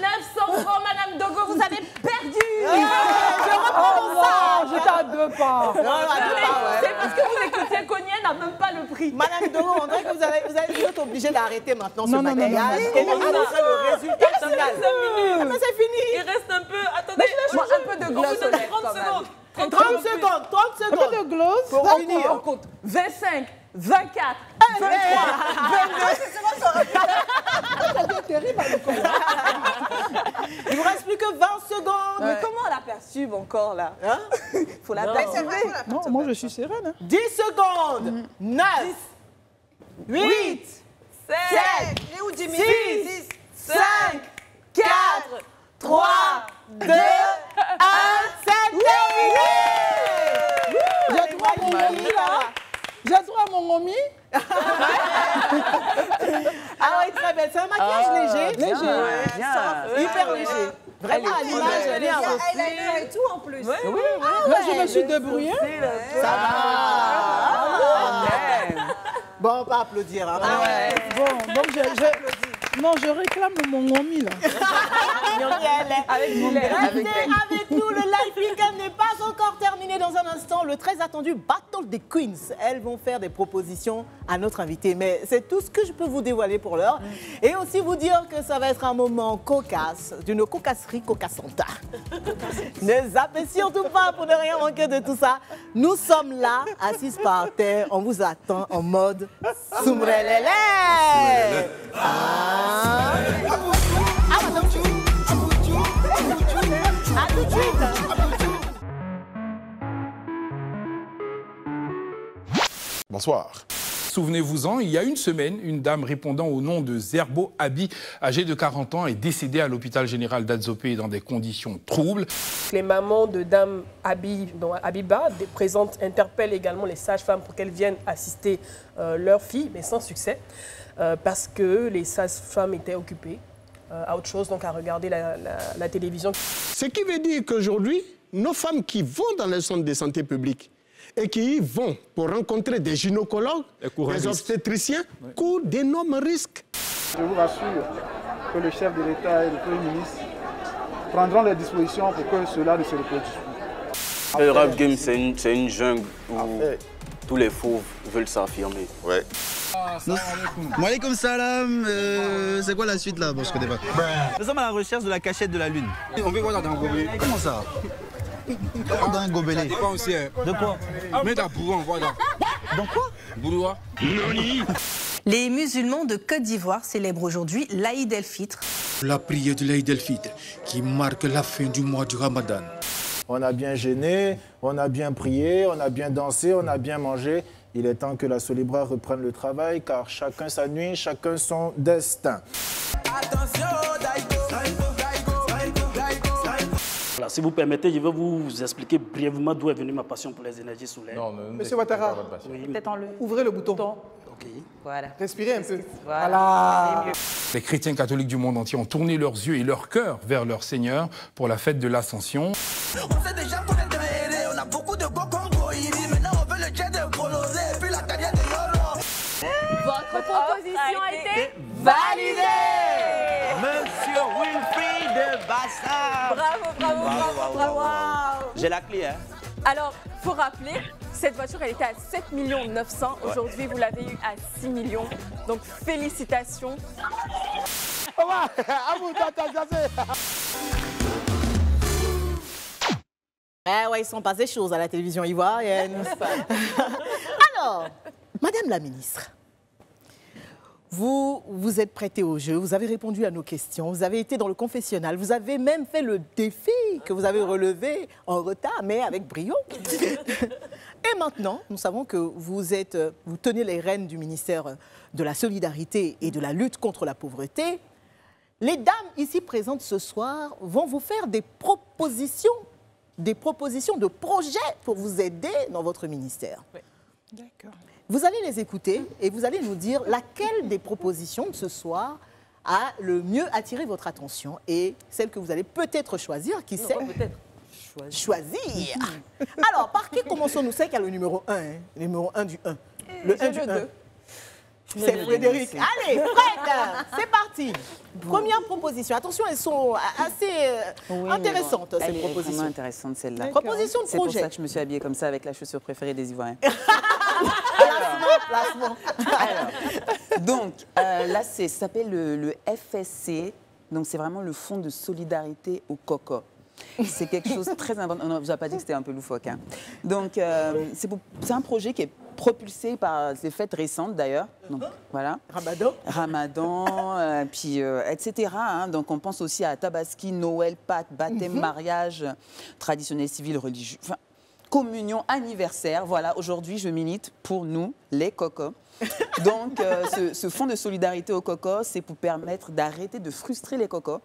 900 francs, Madame Dogo, vous avez perdu Oh non, j'étais à 2. deux pas. Non, à deux pas, ouais. C'est parce que vous écoutiez Cognier n'a même pas le prix. Madame Doro, on dirait que vous, allez, vous, allez, vous êtes obligée d'arrêter maintenant ce Non, non, non, maquillage. non, non. Et d'annoncer le résultat final. Attends, c'est Il fini. reste un peu. Attendez, Moi, un peu de on gloss vous donne lèvres, 30 quand même. secondes. 30 secondes, 30 Un peu secondes. de gloss. Pour d'accord. finir. On compte? 25, 24, 23, Il vous reste plus que 20 secondes. Mais comment on la perçue encore là Hein Faut la percevoir. Non, moi je suis sereine. hein. 10 secondes. 9, 8, 7, 6, 5, 4, 3, 2, 1, c'est terminé. J'ai à à mon gomi. Ah oui, très belle. C'est un maquillage léger. Léger. Bien. Hyper léger. Vraiment, à l'image, elle est Eyeliner et tout en plus. Là, je me suis débrouillée. Ça va. Bon, on va applaudir. hein. Bon, donc je, je- non, je réclame mon gomi là. Avec lait. Restez avec nous, le live weekend n'est pas encore terminé. Dans un instant, le très attendu Battle des Queens. Elles vont faire des propositions à notre invité, mais c'est tout ce que je peux vous dévoiler pour l'heure. Et aussi vous dire que ça va être un moment cocasse, d'une cocasserie cocassante. ne zappez surtout pas pour ne rien manquer de tout ça. Nous sommes là, assises par terre, on vous attend en mode Soumrelele. Ah. Pardon. À tout de suite. Bonsoir. Souvenez-vous-en, il y a une semaine, une dame répondant au nom de Zerbo Abi, âgée de 40 ans, est décédée à l'hôpital général d'Adzopé dans des conditions troubles. Les mamans de Dame Abi, dont Abiba, des présentes, interpellent également les sages-femmes pour qu'elles viennent assister euh, leur fille, mais sans succès, euh, parce que les sages-femmes étaient occupées euh, à autre chose, donc à regarder la, la- la télévision. Ce qui veut dire qu'aujourd'hui, nos femmes qui vont dans les centres de santé publique et qui y vont pour rencontrer des gynécologues, des obstétriciens, courent d'énormes risques. Je vous rassure que le chef de l'État et le Premier ministre prendront les dispositions pour que cela ne se reproduise plus. Le rap game, c'est une, jungle où tous les fauves veulent s'affirmer. Ouais. Maaleykum salam, euh, c'est quoi la suite là Bon, je connais pas. Nous sommes à la recherche de la cachette de la Lune. On veut voir dans un gobelet? Comment ça? Dans un gobelet? Pas aussi, hein. De quoi? Mets ta bourron, voilà. Dans quoi? Boudoir. Les musulmans de Côte d'Ivoire célèbrent aujourd'hui l'Aïd el-Fitr. La prière de l'Aïd el-Fitr qui marque la fin du mois du Ramadan. On a bien gêné, on a bien prié, on a bien dansé, on a bien mangé. Il est temps que la Solibra reprenne le travail car chacun sa nuit, chacun son destin. Voilà, si vous permettez, je vais vous expliquer brièvement d'où est venue ma passion pour les énergies solaires. Non, non, Monsieur Ouattara, en le. ouvrez le bouton. Voilà. Respirez un peu. Voilà. Les chrétiens catholiques du monde entier ont tourné leurs yeux et leur cœur vers leur Seigneur pour la fête de l'Ascension. On sait déjà qu'on est derrière, on a beaucoup de maintenant on veut le jet de puis la carrière de Yolo. Votre proposition a été validée. Bravo, bravo, bravo, bravo. J'ai la clé, hein. Alors, faut rappeler, cette voiture, elle était à 7 millions 900. Aujourd'hui, vous l'avez eu à 6 millions. Donc, félicitations. Eh ouais, ils sont passés choses à la télévision ivoirienne. Alors, Madame la ministre, vous vous êtes prêtée au jeu, vous avez répondu à nos questions, vous avez été dans le confessionnal, vous avez même fait le défi que vous avez relevé en retard, mais avec brio. Et maintenant, nous savons que vous, êtes, vous tenez les rênes du ministère de la Solidarité et de la lutte contre la pauvreté. Les dames ici présentes ce soir vont vous faire des propositions, des propositions de projets pour vous aider dans votre ministère. D'accord. Vous allez les écouter et vous allez nous dire laquelle des propositions de ce soir a le mieux attiré votre attention et celle que vous allez peut-être choisir, qui sait Choisir. Alors, par qui commençons-nous? C'est qu'il y a le numéro 1, hein, le numéro 1 du 1. Le 1 du 1. C'est Frédéric. Allez, Fred, c'est parti. Première proposition. Attention, elles sont assez euh, Oui, intéressantes, bon, ces Elle est propositions. vraiment intéressante celle-là. Proposition de C'est pour projet. ça que je me suis habillée comme ça avec la chaussure préférée des Ivoiriens. Placement. Donc euh, là, ça s'appelle le, le FSC. Donc c'est vraiment le Fonds de solidarité au coco. C'est quelque chose de très important. Non, je vous ai pas dit que c'était un peu loufoque. hein. Donc euh, c'est un projet qui est propulsé par des fêtes récentes d'ailleurs. Donc voilà. Ramadan. Ramadan, euh, puis euh, etc. hein. Donc on pense aussi à Tabaski, Noël, Pâques, baptême, Mhm. mariage, traditionnel, civil, religieux. Enfin, communion, anniversaire. Voilà, aujourd'hui, je milite pour nous, les cocos. Donc, euh, ce, ce fonds de solidarité aux cocos, c'est pour permettre d'arrêter de frustrer les cocos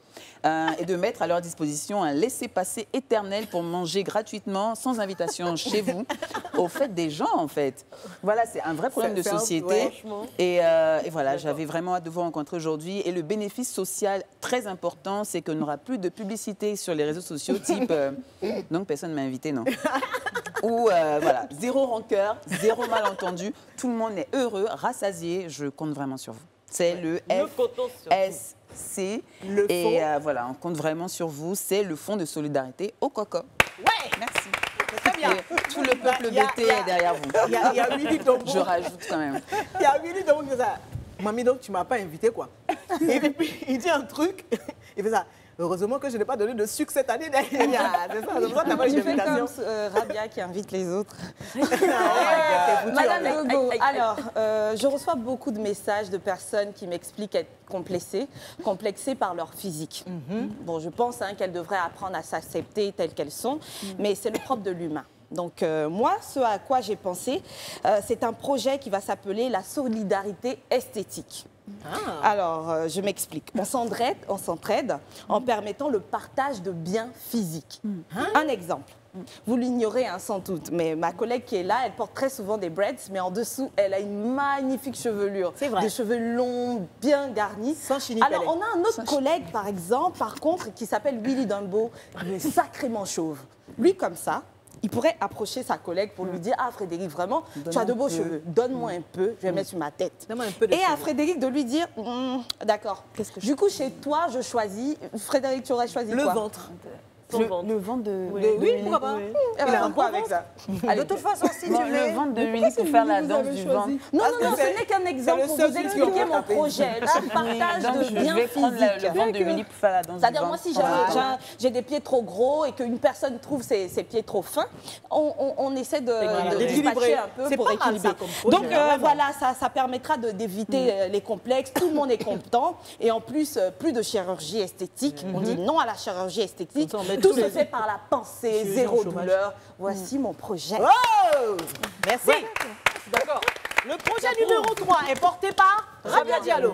euh, et de mettre à leur disposition un laissez-passer éternel pour manger gratuitement, sans invitation chez vous, au fait des gens, en fait. Voilà, c'est un vrai problème de société. ouais. Et, euh, et voilà, j'avais vraiment hâte de vous rencontrer aujourd'hui. Et le bénéfice social très important, c'est qu'on n'aura plus de publicité sur les réseaux sociaux, type donc personne ne m'a invité, non. Ou euh, voilà, zéro rancœur, zéro malentendu, tout le monde est heureux, rassasié. Je compte vraiment sur vous. C'est le FSC. Le et fonds. euh, voilà, on compte vraiment sur vous. C'est le Fonds de solidarité au coco. Ouais Merci. Très bien. Et tout le peuple y a- est derrière vous. Il y a, y a Willy. Je rajoute quand même. Il y a Willy Dombo qui fait ça. Mamie, donc tu m'as pas invité, quoi. Et puis, il dit un truc. Il fait ça. Heureusement que je n'ai pas donné de sucre cette année derrière. C'est ça, c'est pour ça que t'as pas eu Je fais d'invitation. comme euh, Rabia qui invite les autres. Oh foutu, Madame. Gogo, alors, euh, je reçois beaucoup de messages de personnes qui m'expliquent être complexées, complexées par leur physique. Bon, je pense hein, qu'elles devraient apprendre à s'accepter telles qu'elles sont, mais c'est le propre de l'humain. Donc euh, moi, ce à quoi j'ai pensé, euh, c'est un projet qui va s'appeler la solidarité esthétique. Alors, euh, je m'explique. On s'entraide, on s'entraide en permettant le partage de biens physiques. Un exemple. Vous l'ignorez hein, sans doute, mais ma collègue qui est là, elle porte très souvent des braids, mais en dessous, elle a une magnifique chevelure. C'est vrai. Des cheveux longs, bien garnis. Sans Alors, on a un autre collègue, par exemple, par contre, qui s'appelle Willy Dumbo, il est sacrément chauve. Lui, comme ça, il pourrait approcher sa collègue pour lui dire Ah, Frédéric, vraiment, tu as de beaux peu. cheveux, donne-moi un peu, je vais mettre sur ma tête. Donne-moi un peu de Et à. Frédéric de lui dire D'accord. Du coup, chez toi, je choisis. Frédéric, tu aurais choisi Le quoi? ventre. Le, le ventre de. Oui, de oui, pourquoi pas? Elle Il a un bon avec ça Allez, De toute façon, si bon, tu veux. le ventre de Willy pour faire la danse du ventre. Non, non, non, ce n'est qu'un exemple le pour vous expliquer mon projet. Le partage Donc, de je prendre la- le ventre de Willy pour faire la danse du C'est-à-dire, moi, si j'ai des pieds trop gros et qu'une personne trouve ses, ses pieds trop fins, on, on- on essaie de, Voilà, de d'équilibrer. dispatcher un peu C'est pour pas mal, ça, équilibrer. Donc, euh, voilà, ça, ça permettra de- d'éviter euh, les complexes. Tout le monde est content. Et en plus, euh, plus de chirurgie esthétique. On dit non à la chirurgie esthétique. Tout se fait par la pensée, zéro douleur. Voici mon projet. Oh Merci. D'accord. Le projet numéro 3 est porté par Rabia Diallo.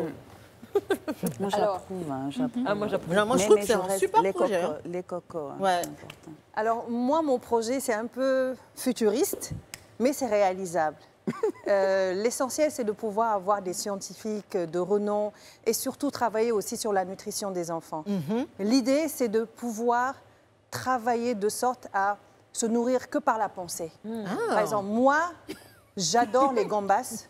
Moi, j'approuve. Hein, j'approuve. Ah, moi, j'approuve. Moi, je trouve que c'est un super les projet. cocos- hein. Les cocos. hein, Ouais. c'est important. Alors, moi, mon projet, c'est un peu futuriste, mais c'est réalisable. Euh, L'essentiel, c'est de pouvoir avoir des scientifiques de renom et surtout travailler aussi sur la nutrition des enfants. Mhm. L'idée, c'est de pouvoir travailler de sorte à se nourrir que par la pensée. Par exemple, moi, j'adore les gambas.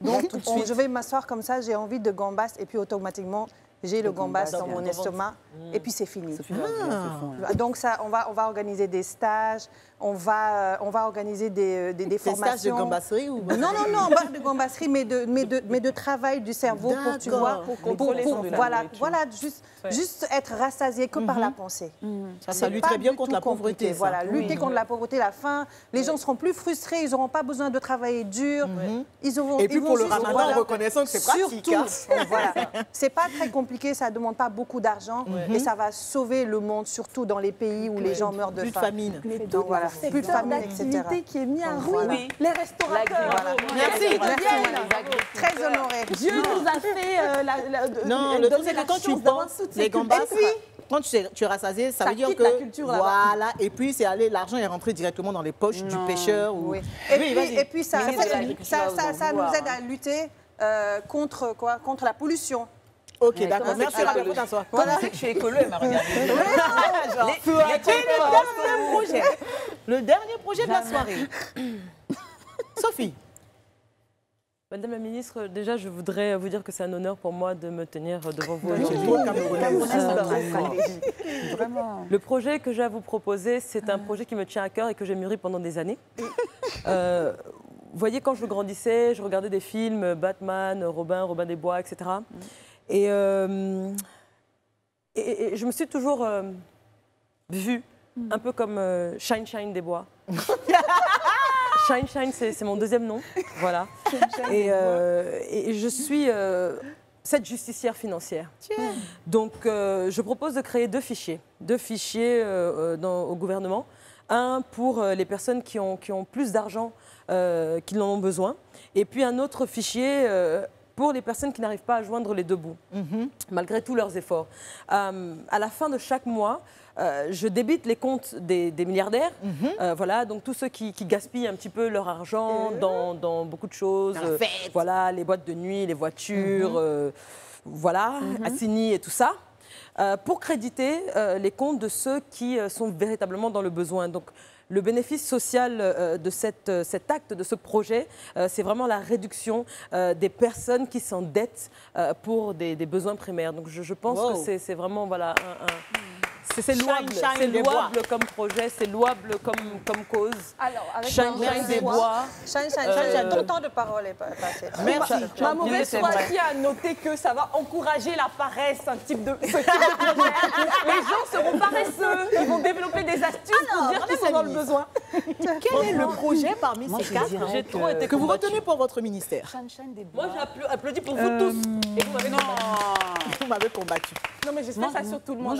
Donc, tout de on- suite. je vais m'asseoir comme ça, j'ai envie de gambas, et puis automatiquement, j'ai le gambas gambas dans mon estomac, et puis c'est fini. Là. Donc ça, on va, on va organiser des stages, on va, euh, on va organiser des, euh, des, des Des stages de formations. gambasserie ou Non, non, non, pas de gambasserie, mais de, mais, de, mais de travail du cerveau pour, tu vois, Pour contrôler la voilà, voilà, juste, juste être rassasié que par la pensée. Ça, C'est ça lutte très bien contre la pauvreté. ça. Voilà, lutter Oui. contre la pauvreté, la faim. Les gens seront plus frustrés, ils n'auront pas besoin de travailler dur. Ils auront, Et puis ils vont pour le juste- ramadan, voilà. en reconnaissant que c'est pratique. Surtout, hein. voilà. C'est pas très compliqué, ça ne demande pas beaucoup d'argent et ça va sauver le monde, surtout dans les pays où les gens meurent de Plus de faim. famine. Plus de famine, etc. qui est mis à rude. Les restaurateurs. Merci. Merci, Très honorée. Dieu nous a fait euh, la, la- Non, le truc, c'est que quand tu penses, les gambas. Et puis, quand tu, es- tu es rassasié, ça, Ça veut dire que. la culture voilà, et puis c'est allé, l'argent est rentré directement dans les poches du pêcheur. Ou... Oui. Et, Oui, puis, et puis ça, ça, nous aide à lutter euh, contre, quoi, contre la pollution. Ok, Ouais, d'accord. Merci, t'asseoir. Voilà. C'est que je suis écolo, elle m'a regardé? Genre, Les- et les puis le cocos. dernier projet. Le dernier projet de la soirée. Sophie. Madame la ministre, déjà, je voudrais vous dire que c'est un honneur pour moi de me tenir devant vous Vraiment. Le projet que j'ai à vous proposer, c'est un projet qui me tient à cœur et que j'ai mûri pendant des années. Euh, vous voyez, quand je grandissais, je regardais des films, Batman, Robin, Robin des Bois, etc. Et, euh, et- et je me suis toujours euh, vue un peu comme euh, Shine Shine des Bois. Shine Shine, c'est mon deuxième nom. Voilà. Et, euh, et je suis euh, cette justicière financière. Donc, euh, je propose de créer deux fichiers. Deux fichiers dans- au gouvernement. Un pour les personnes qui ont, qui ont plus d'argent qu'ils en ont besoin. Et puis un autre fichier pour les personnes qui n'arrivent pas à joindre les deux bouts, malgré tous leurs efforts. Euh, à la fin de chaque mois, euh, je débite les comptes des, des milliardaires. Euh, voilà, donc tous ceux qui, qui gaspillent un petit peu leur argent dans, dans beaucoup de choses. Euh, voilà, les boîtes de nuit, les voitures, Mhm. euh, voilà, Assini et tout ça. euh, pour créditer euh, les comptes de ceux qui euh, sont véritablement dans le besoin. Donc, le bénéfice social euh, de cette, euh, cet acte, de ce projet, euh, c'est vraiment la réduction des personnes qui s'endettent pour des, des besoins primaires. Donc, je, je pense Wow. que c'est- c'est vraiment voilà, un- un- c'est- Shine, louable, shine c'est des louable bois. comme projet, c'est louable comme, comme cause. Alors, avec Shine, shine des bois. Shine, shine, Euh, shine, ton temps de parole est pas passé. Merci. Ma mauvaise foi qui a noté que ça va encourager la paresse, un type de, ce type de projet. Les gens seront paresseux, ils vont développer des astuces pour dire qu'ils sont dans le besoin. Quel est le projet parmi Moi, ces quatre dirais J'ai trop été que vous retenez pour votre ministère Moi, j'ai appla- applaudi pour Euh, vous tous. Et vous m'avez Vous m'avez combattu. Non, mais j'espère que ça sur tout le monde.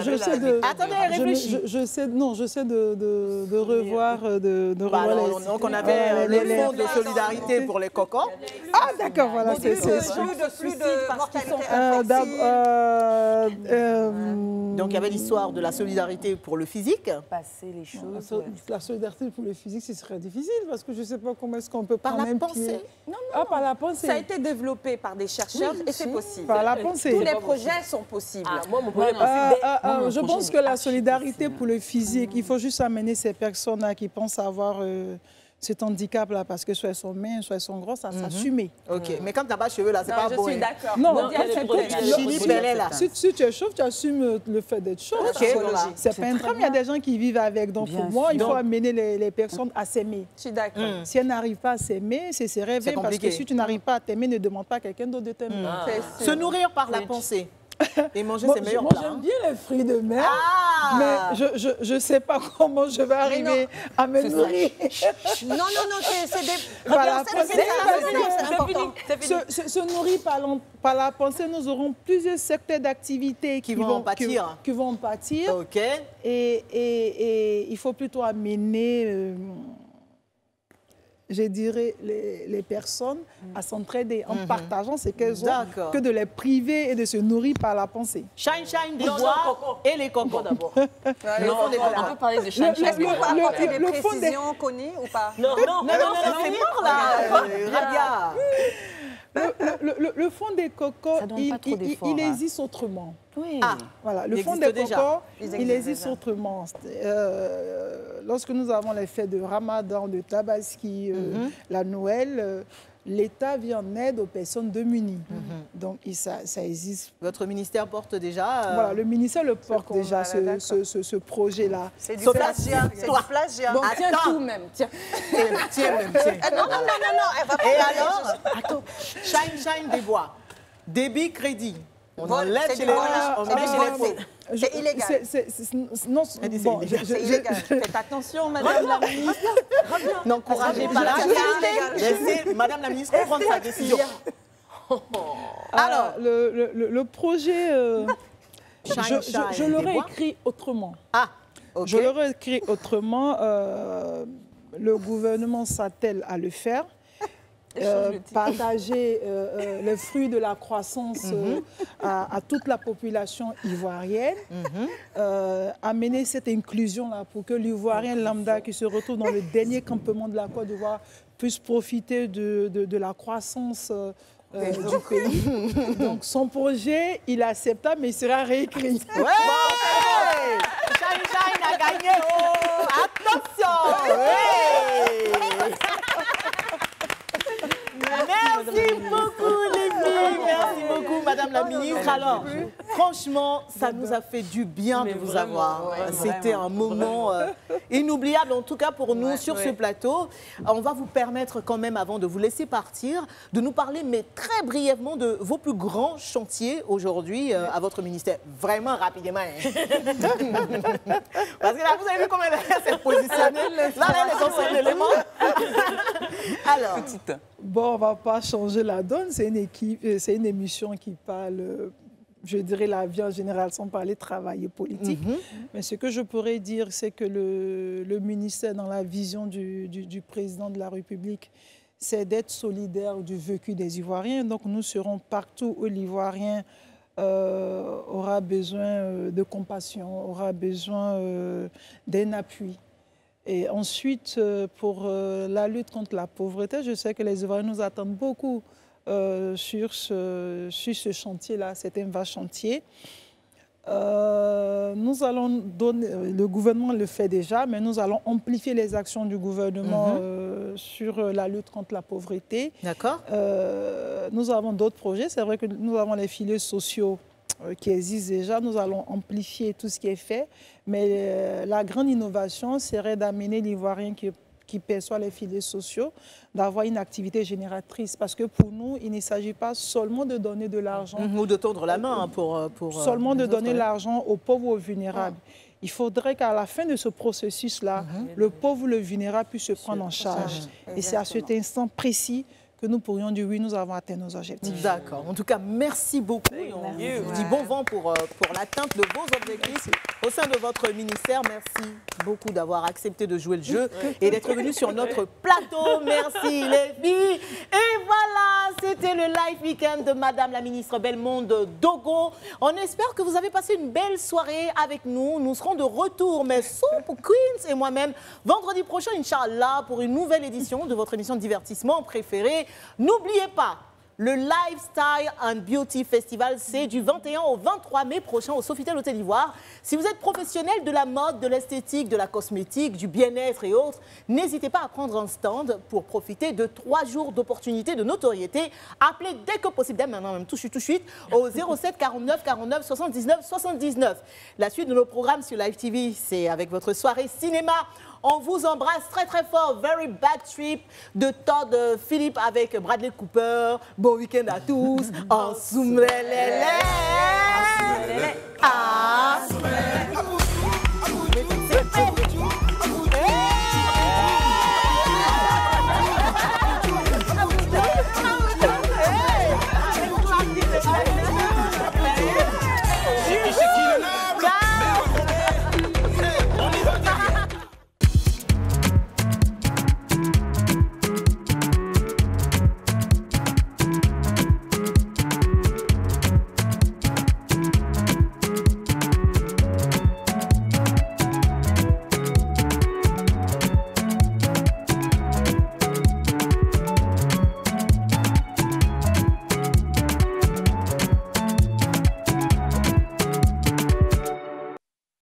J'avais j'essaie de, Attendez, je, réfléchis. je, je sais, non, j'essaie de, de, de revoir, euh, de, de Bah, revoir alors, les- donc on avait euh, euh, les- le les- fonds de solidarité pour les cocons. Ah d'accord, voilà, c'est c'est- Plus de, plus de mortalité euh, euh, euh, Donc il y avait l'histoire de la solidarité pour le physique. Passer les la choses. so- La solidarité pour les physiques, ce serait difficile parce que je ne sais pas comment est-ce qu'on peut Par la pensée. pied. Non, non, Ah, par la pensée. Ça a été développé par des chercheurs Oui, et c'est si. possible. Par la pensée. Tous les projets sont possibles. Ah, moi, mon projet, Euh, euh, euh, mon je pense que la solidarité pour le physique, il faut juste amener ces personnes-là qui pensent avoir euh, cet handicap-là parce que soit elles sont minces, soit elles sont grosses, à s'assumer. Ok, mais quand tu n'as pas de cheveux là, c'est Non, pas je beau. suis hein. d'accord. Non, On dit quand accepter tu- la tu- chose. Chili si-. Si, si tu es chauve, tu assumes euh, le fait d'être chauve. Ok. C'est pas un drame, il y a des gens qui vivent avec. Donc Bien pour moi, il faut amener les, les personnes à s'aimer. Je suis d'accord. Mm. Si elles n'arrivent pas à s'aimer, c'est se rêver. C'est Parce que si tu n'arrives pas à t'aimer, ne demande pas à quelqu'un d'autre de t'aimer. Ah. C'est Se nourrir par la pensée et manger je- meilleurs moi, j'aime hein. bien les fruits de mer, Ah mais je ne je, je sais pas comment je vais arriver à me nourrir. Non, non, non, c'est c'est des. C'est- c'est c'est c'est C'est c'est. Se, nourrir par, la pensée, nous aurons plusieurs secteurs d'activité qui, vont en pâtir. Qui, qui vont pâtir. Ok. Et, et- et il faut plutôt amener, euh, je dirais, les, les personnes à s'entraider en partageant ce qu'elles ont, que de les priver et de se nourrir par la pensée. Shine, shine des Non, non, bois coco. et les cocos d'abord. Non, on peut parler de shine, shine. Est-ce qu'on peut apporter le- des le fond des- précisions, Connie, ou pas Non, non, Non, non, non, c'est mort là. Le, le- le- le fond des cocos, il, hein. existe autrement. Oui. Ah, Voilà, le Il fond des déjà. cocos, il existe déjà. autrement. Euh, lorsque nous avons les fêtes de Ramadan, de Tabaski, euh, Mhm. la Noël, euh, l'État vient en aide aux personnes démunies. Mhm. Donc ça, ça existe. Votre ministère porte déjà. euh, Voilà, le ministère le porte déjà, ce, ce- ce- ce projet-là. C'est du plagiat. la- C'est du plagiat. Bon, tiens tout même. Tiens. Tiens, tiens, même, tiens. Eh, Non, non, non, non, non, elle va pas Et alors, attends, shine, shine des bois. Débit, crédit. On enlève chez les riches, on met chez les pauvres. C'est illégal. non, c'est bon, illégal. Faites attention, madame la ministre. N'encouragez Ah, pas la Laissez Madame la ministre prendre sa décision. Alors, le, projet, euh, je, l'aurais écrit autrement. Ah, ok. Je l'aurais écrit autrement. euh, le gouvernement s'attelle à le faire? Euh, partager euh, euh, les fruits de la croissance euh, à, à toute la population ivoirienne, Euh, amener cette inclusion-là pour que l'Ivoirien lambda qui se retrouve dans le dernier campement de la Côte d'Ivoire puisse profiter de, de- de la croissance euh, du pays. Donc son projet, il est acceptable, mais il sera réécrit. Ouais. Shine Shine a gagné. Oh Attention. Ouais Merci beaucoup, les filles. Merci beaucoup, Madame la Ministre. Alors, franchement, ça nous a fait du bien de vous avoir. C'était un moment euh, inoubliable, en tout cas pour nous, sur ce plateau. On va vous permettre quand même, avant de vous laisser partir, de nous parler, mais très brièvement, de vos plus grands chantiers aujourd'hui euh, à votre ministère. Vraiment rapidement. Hein. Parce que là, vous avez vu comment elle s'est positionnée. Là, elle est dans son élément. Alors, Petite. Bon, on va pas changer la donne. C'est une équipe, euh, c'est une émission qui parle, euh, je dirais la vie en général, sans parler travail et politique. Mhm. Mais ce que je pourrais dire, c'est que le, le ministère, dans la vision du, du- du président de la République, c'est d'être solidaire du vécu des Ivoiriens. Donc, nous serons partout où l'Ivoirien euh, aura besoin de compassion, aura besoin euh, d'un appui. Et ensuite, euh, pour euh, la lutte contre la pauvreté, je sais que les Ivoiriens nous attendent beaucoup euh, sur ce, sur ce chantier-là. C'est un vaste chantier. Euh, nous allons donner, le gouvernement le fait déjà, mais nous allons amplifier les actions du gouvernement Mhm. euh, sur la lutte contre la pauvreté. D'accord. Nous avons d'autres projets. C'est vrai que nous avons les filets sociaux qui existent déjà. Nous allons amplifier tout ce qui est fait. Mais euh, la grande innovation serait d'amener l'Ivoirien qui, qui perçoit les filets sociaux d'avoir une activité génératrice. Parce que pour nous, il ne s'agit pas seulement de donner de l'argent. Mhm, Ou de tendre la main pour, euh, pour. euh, Seulement de donner l'argent aux pauvres ou aux vulnérables. Il faudrait qu'à la fin de ce processus-là, le pauvre ou le vulnérable puisse se prendre en charge. Et c'est à cet instant précis que nous pourrions dire oui, nous avons atteint nos objectifs. D'accord. En tout cas, merci beaucoup. Et on vous dit bon vent pour, euh, pour l'atteinte de vos objectifs au sein de votre ministère. Merci beaucoup d'avoir accepté de jouer le jeu et d'être venu sur notre plateau. Merci les filles. Et voilà, c'était le live week-end de Madame la ministre Belmonde Dogo. On espère que vous avez passé une belle soirée avec nous. Nous serons de retour, mais pour Queens et moi-même, vendredi prochain, Inch'Allah, pour une nouvelle édition de votre émission de divertissement préférée. N'oubliez pas, le Lifestyle and Beauty Festival, c'est du 21 au 23 mai prochain au Sofitel Hôtel Ivoire. Si vous êtes professionnel de la mode, de l'esthétique, de la cosmétique, du bien-être et autres, n'hésitez pas à prendre un stand pour profiter de trois jours d'opportunités de notoriété. Appelez dès que possible, dès maintenant même tout tout de suite, au 07 49 49 79 79. La suite de nos programmes sur Live TV, c'est avec votre soirée cinéma. On vous embrasse très très fort. Very Bad Trip de Todd Philippe avec Bradley Cooper. Bon week-end à tous. En soumrelele. En soumrelele.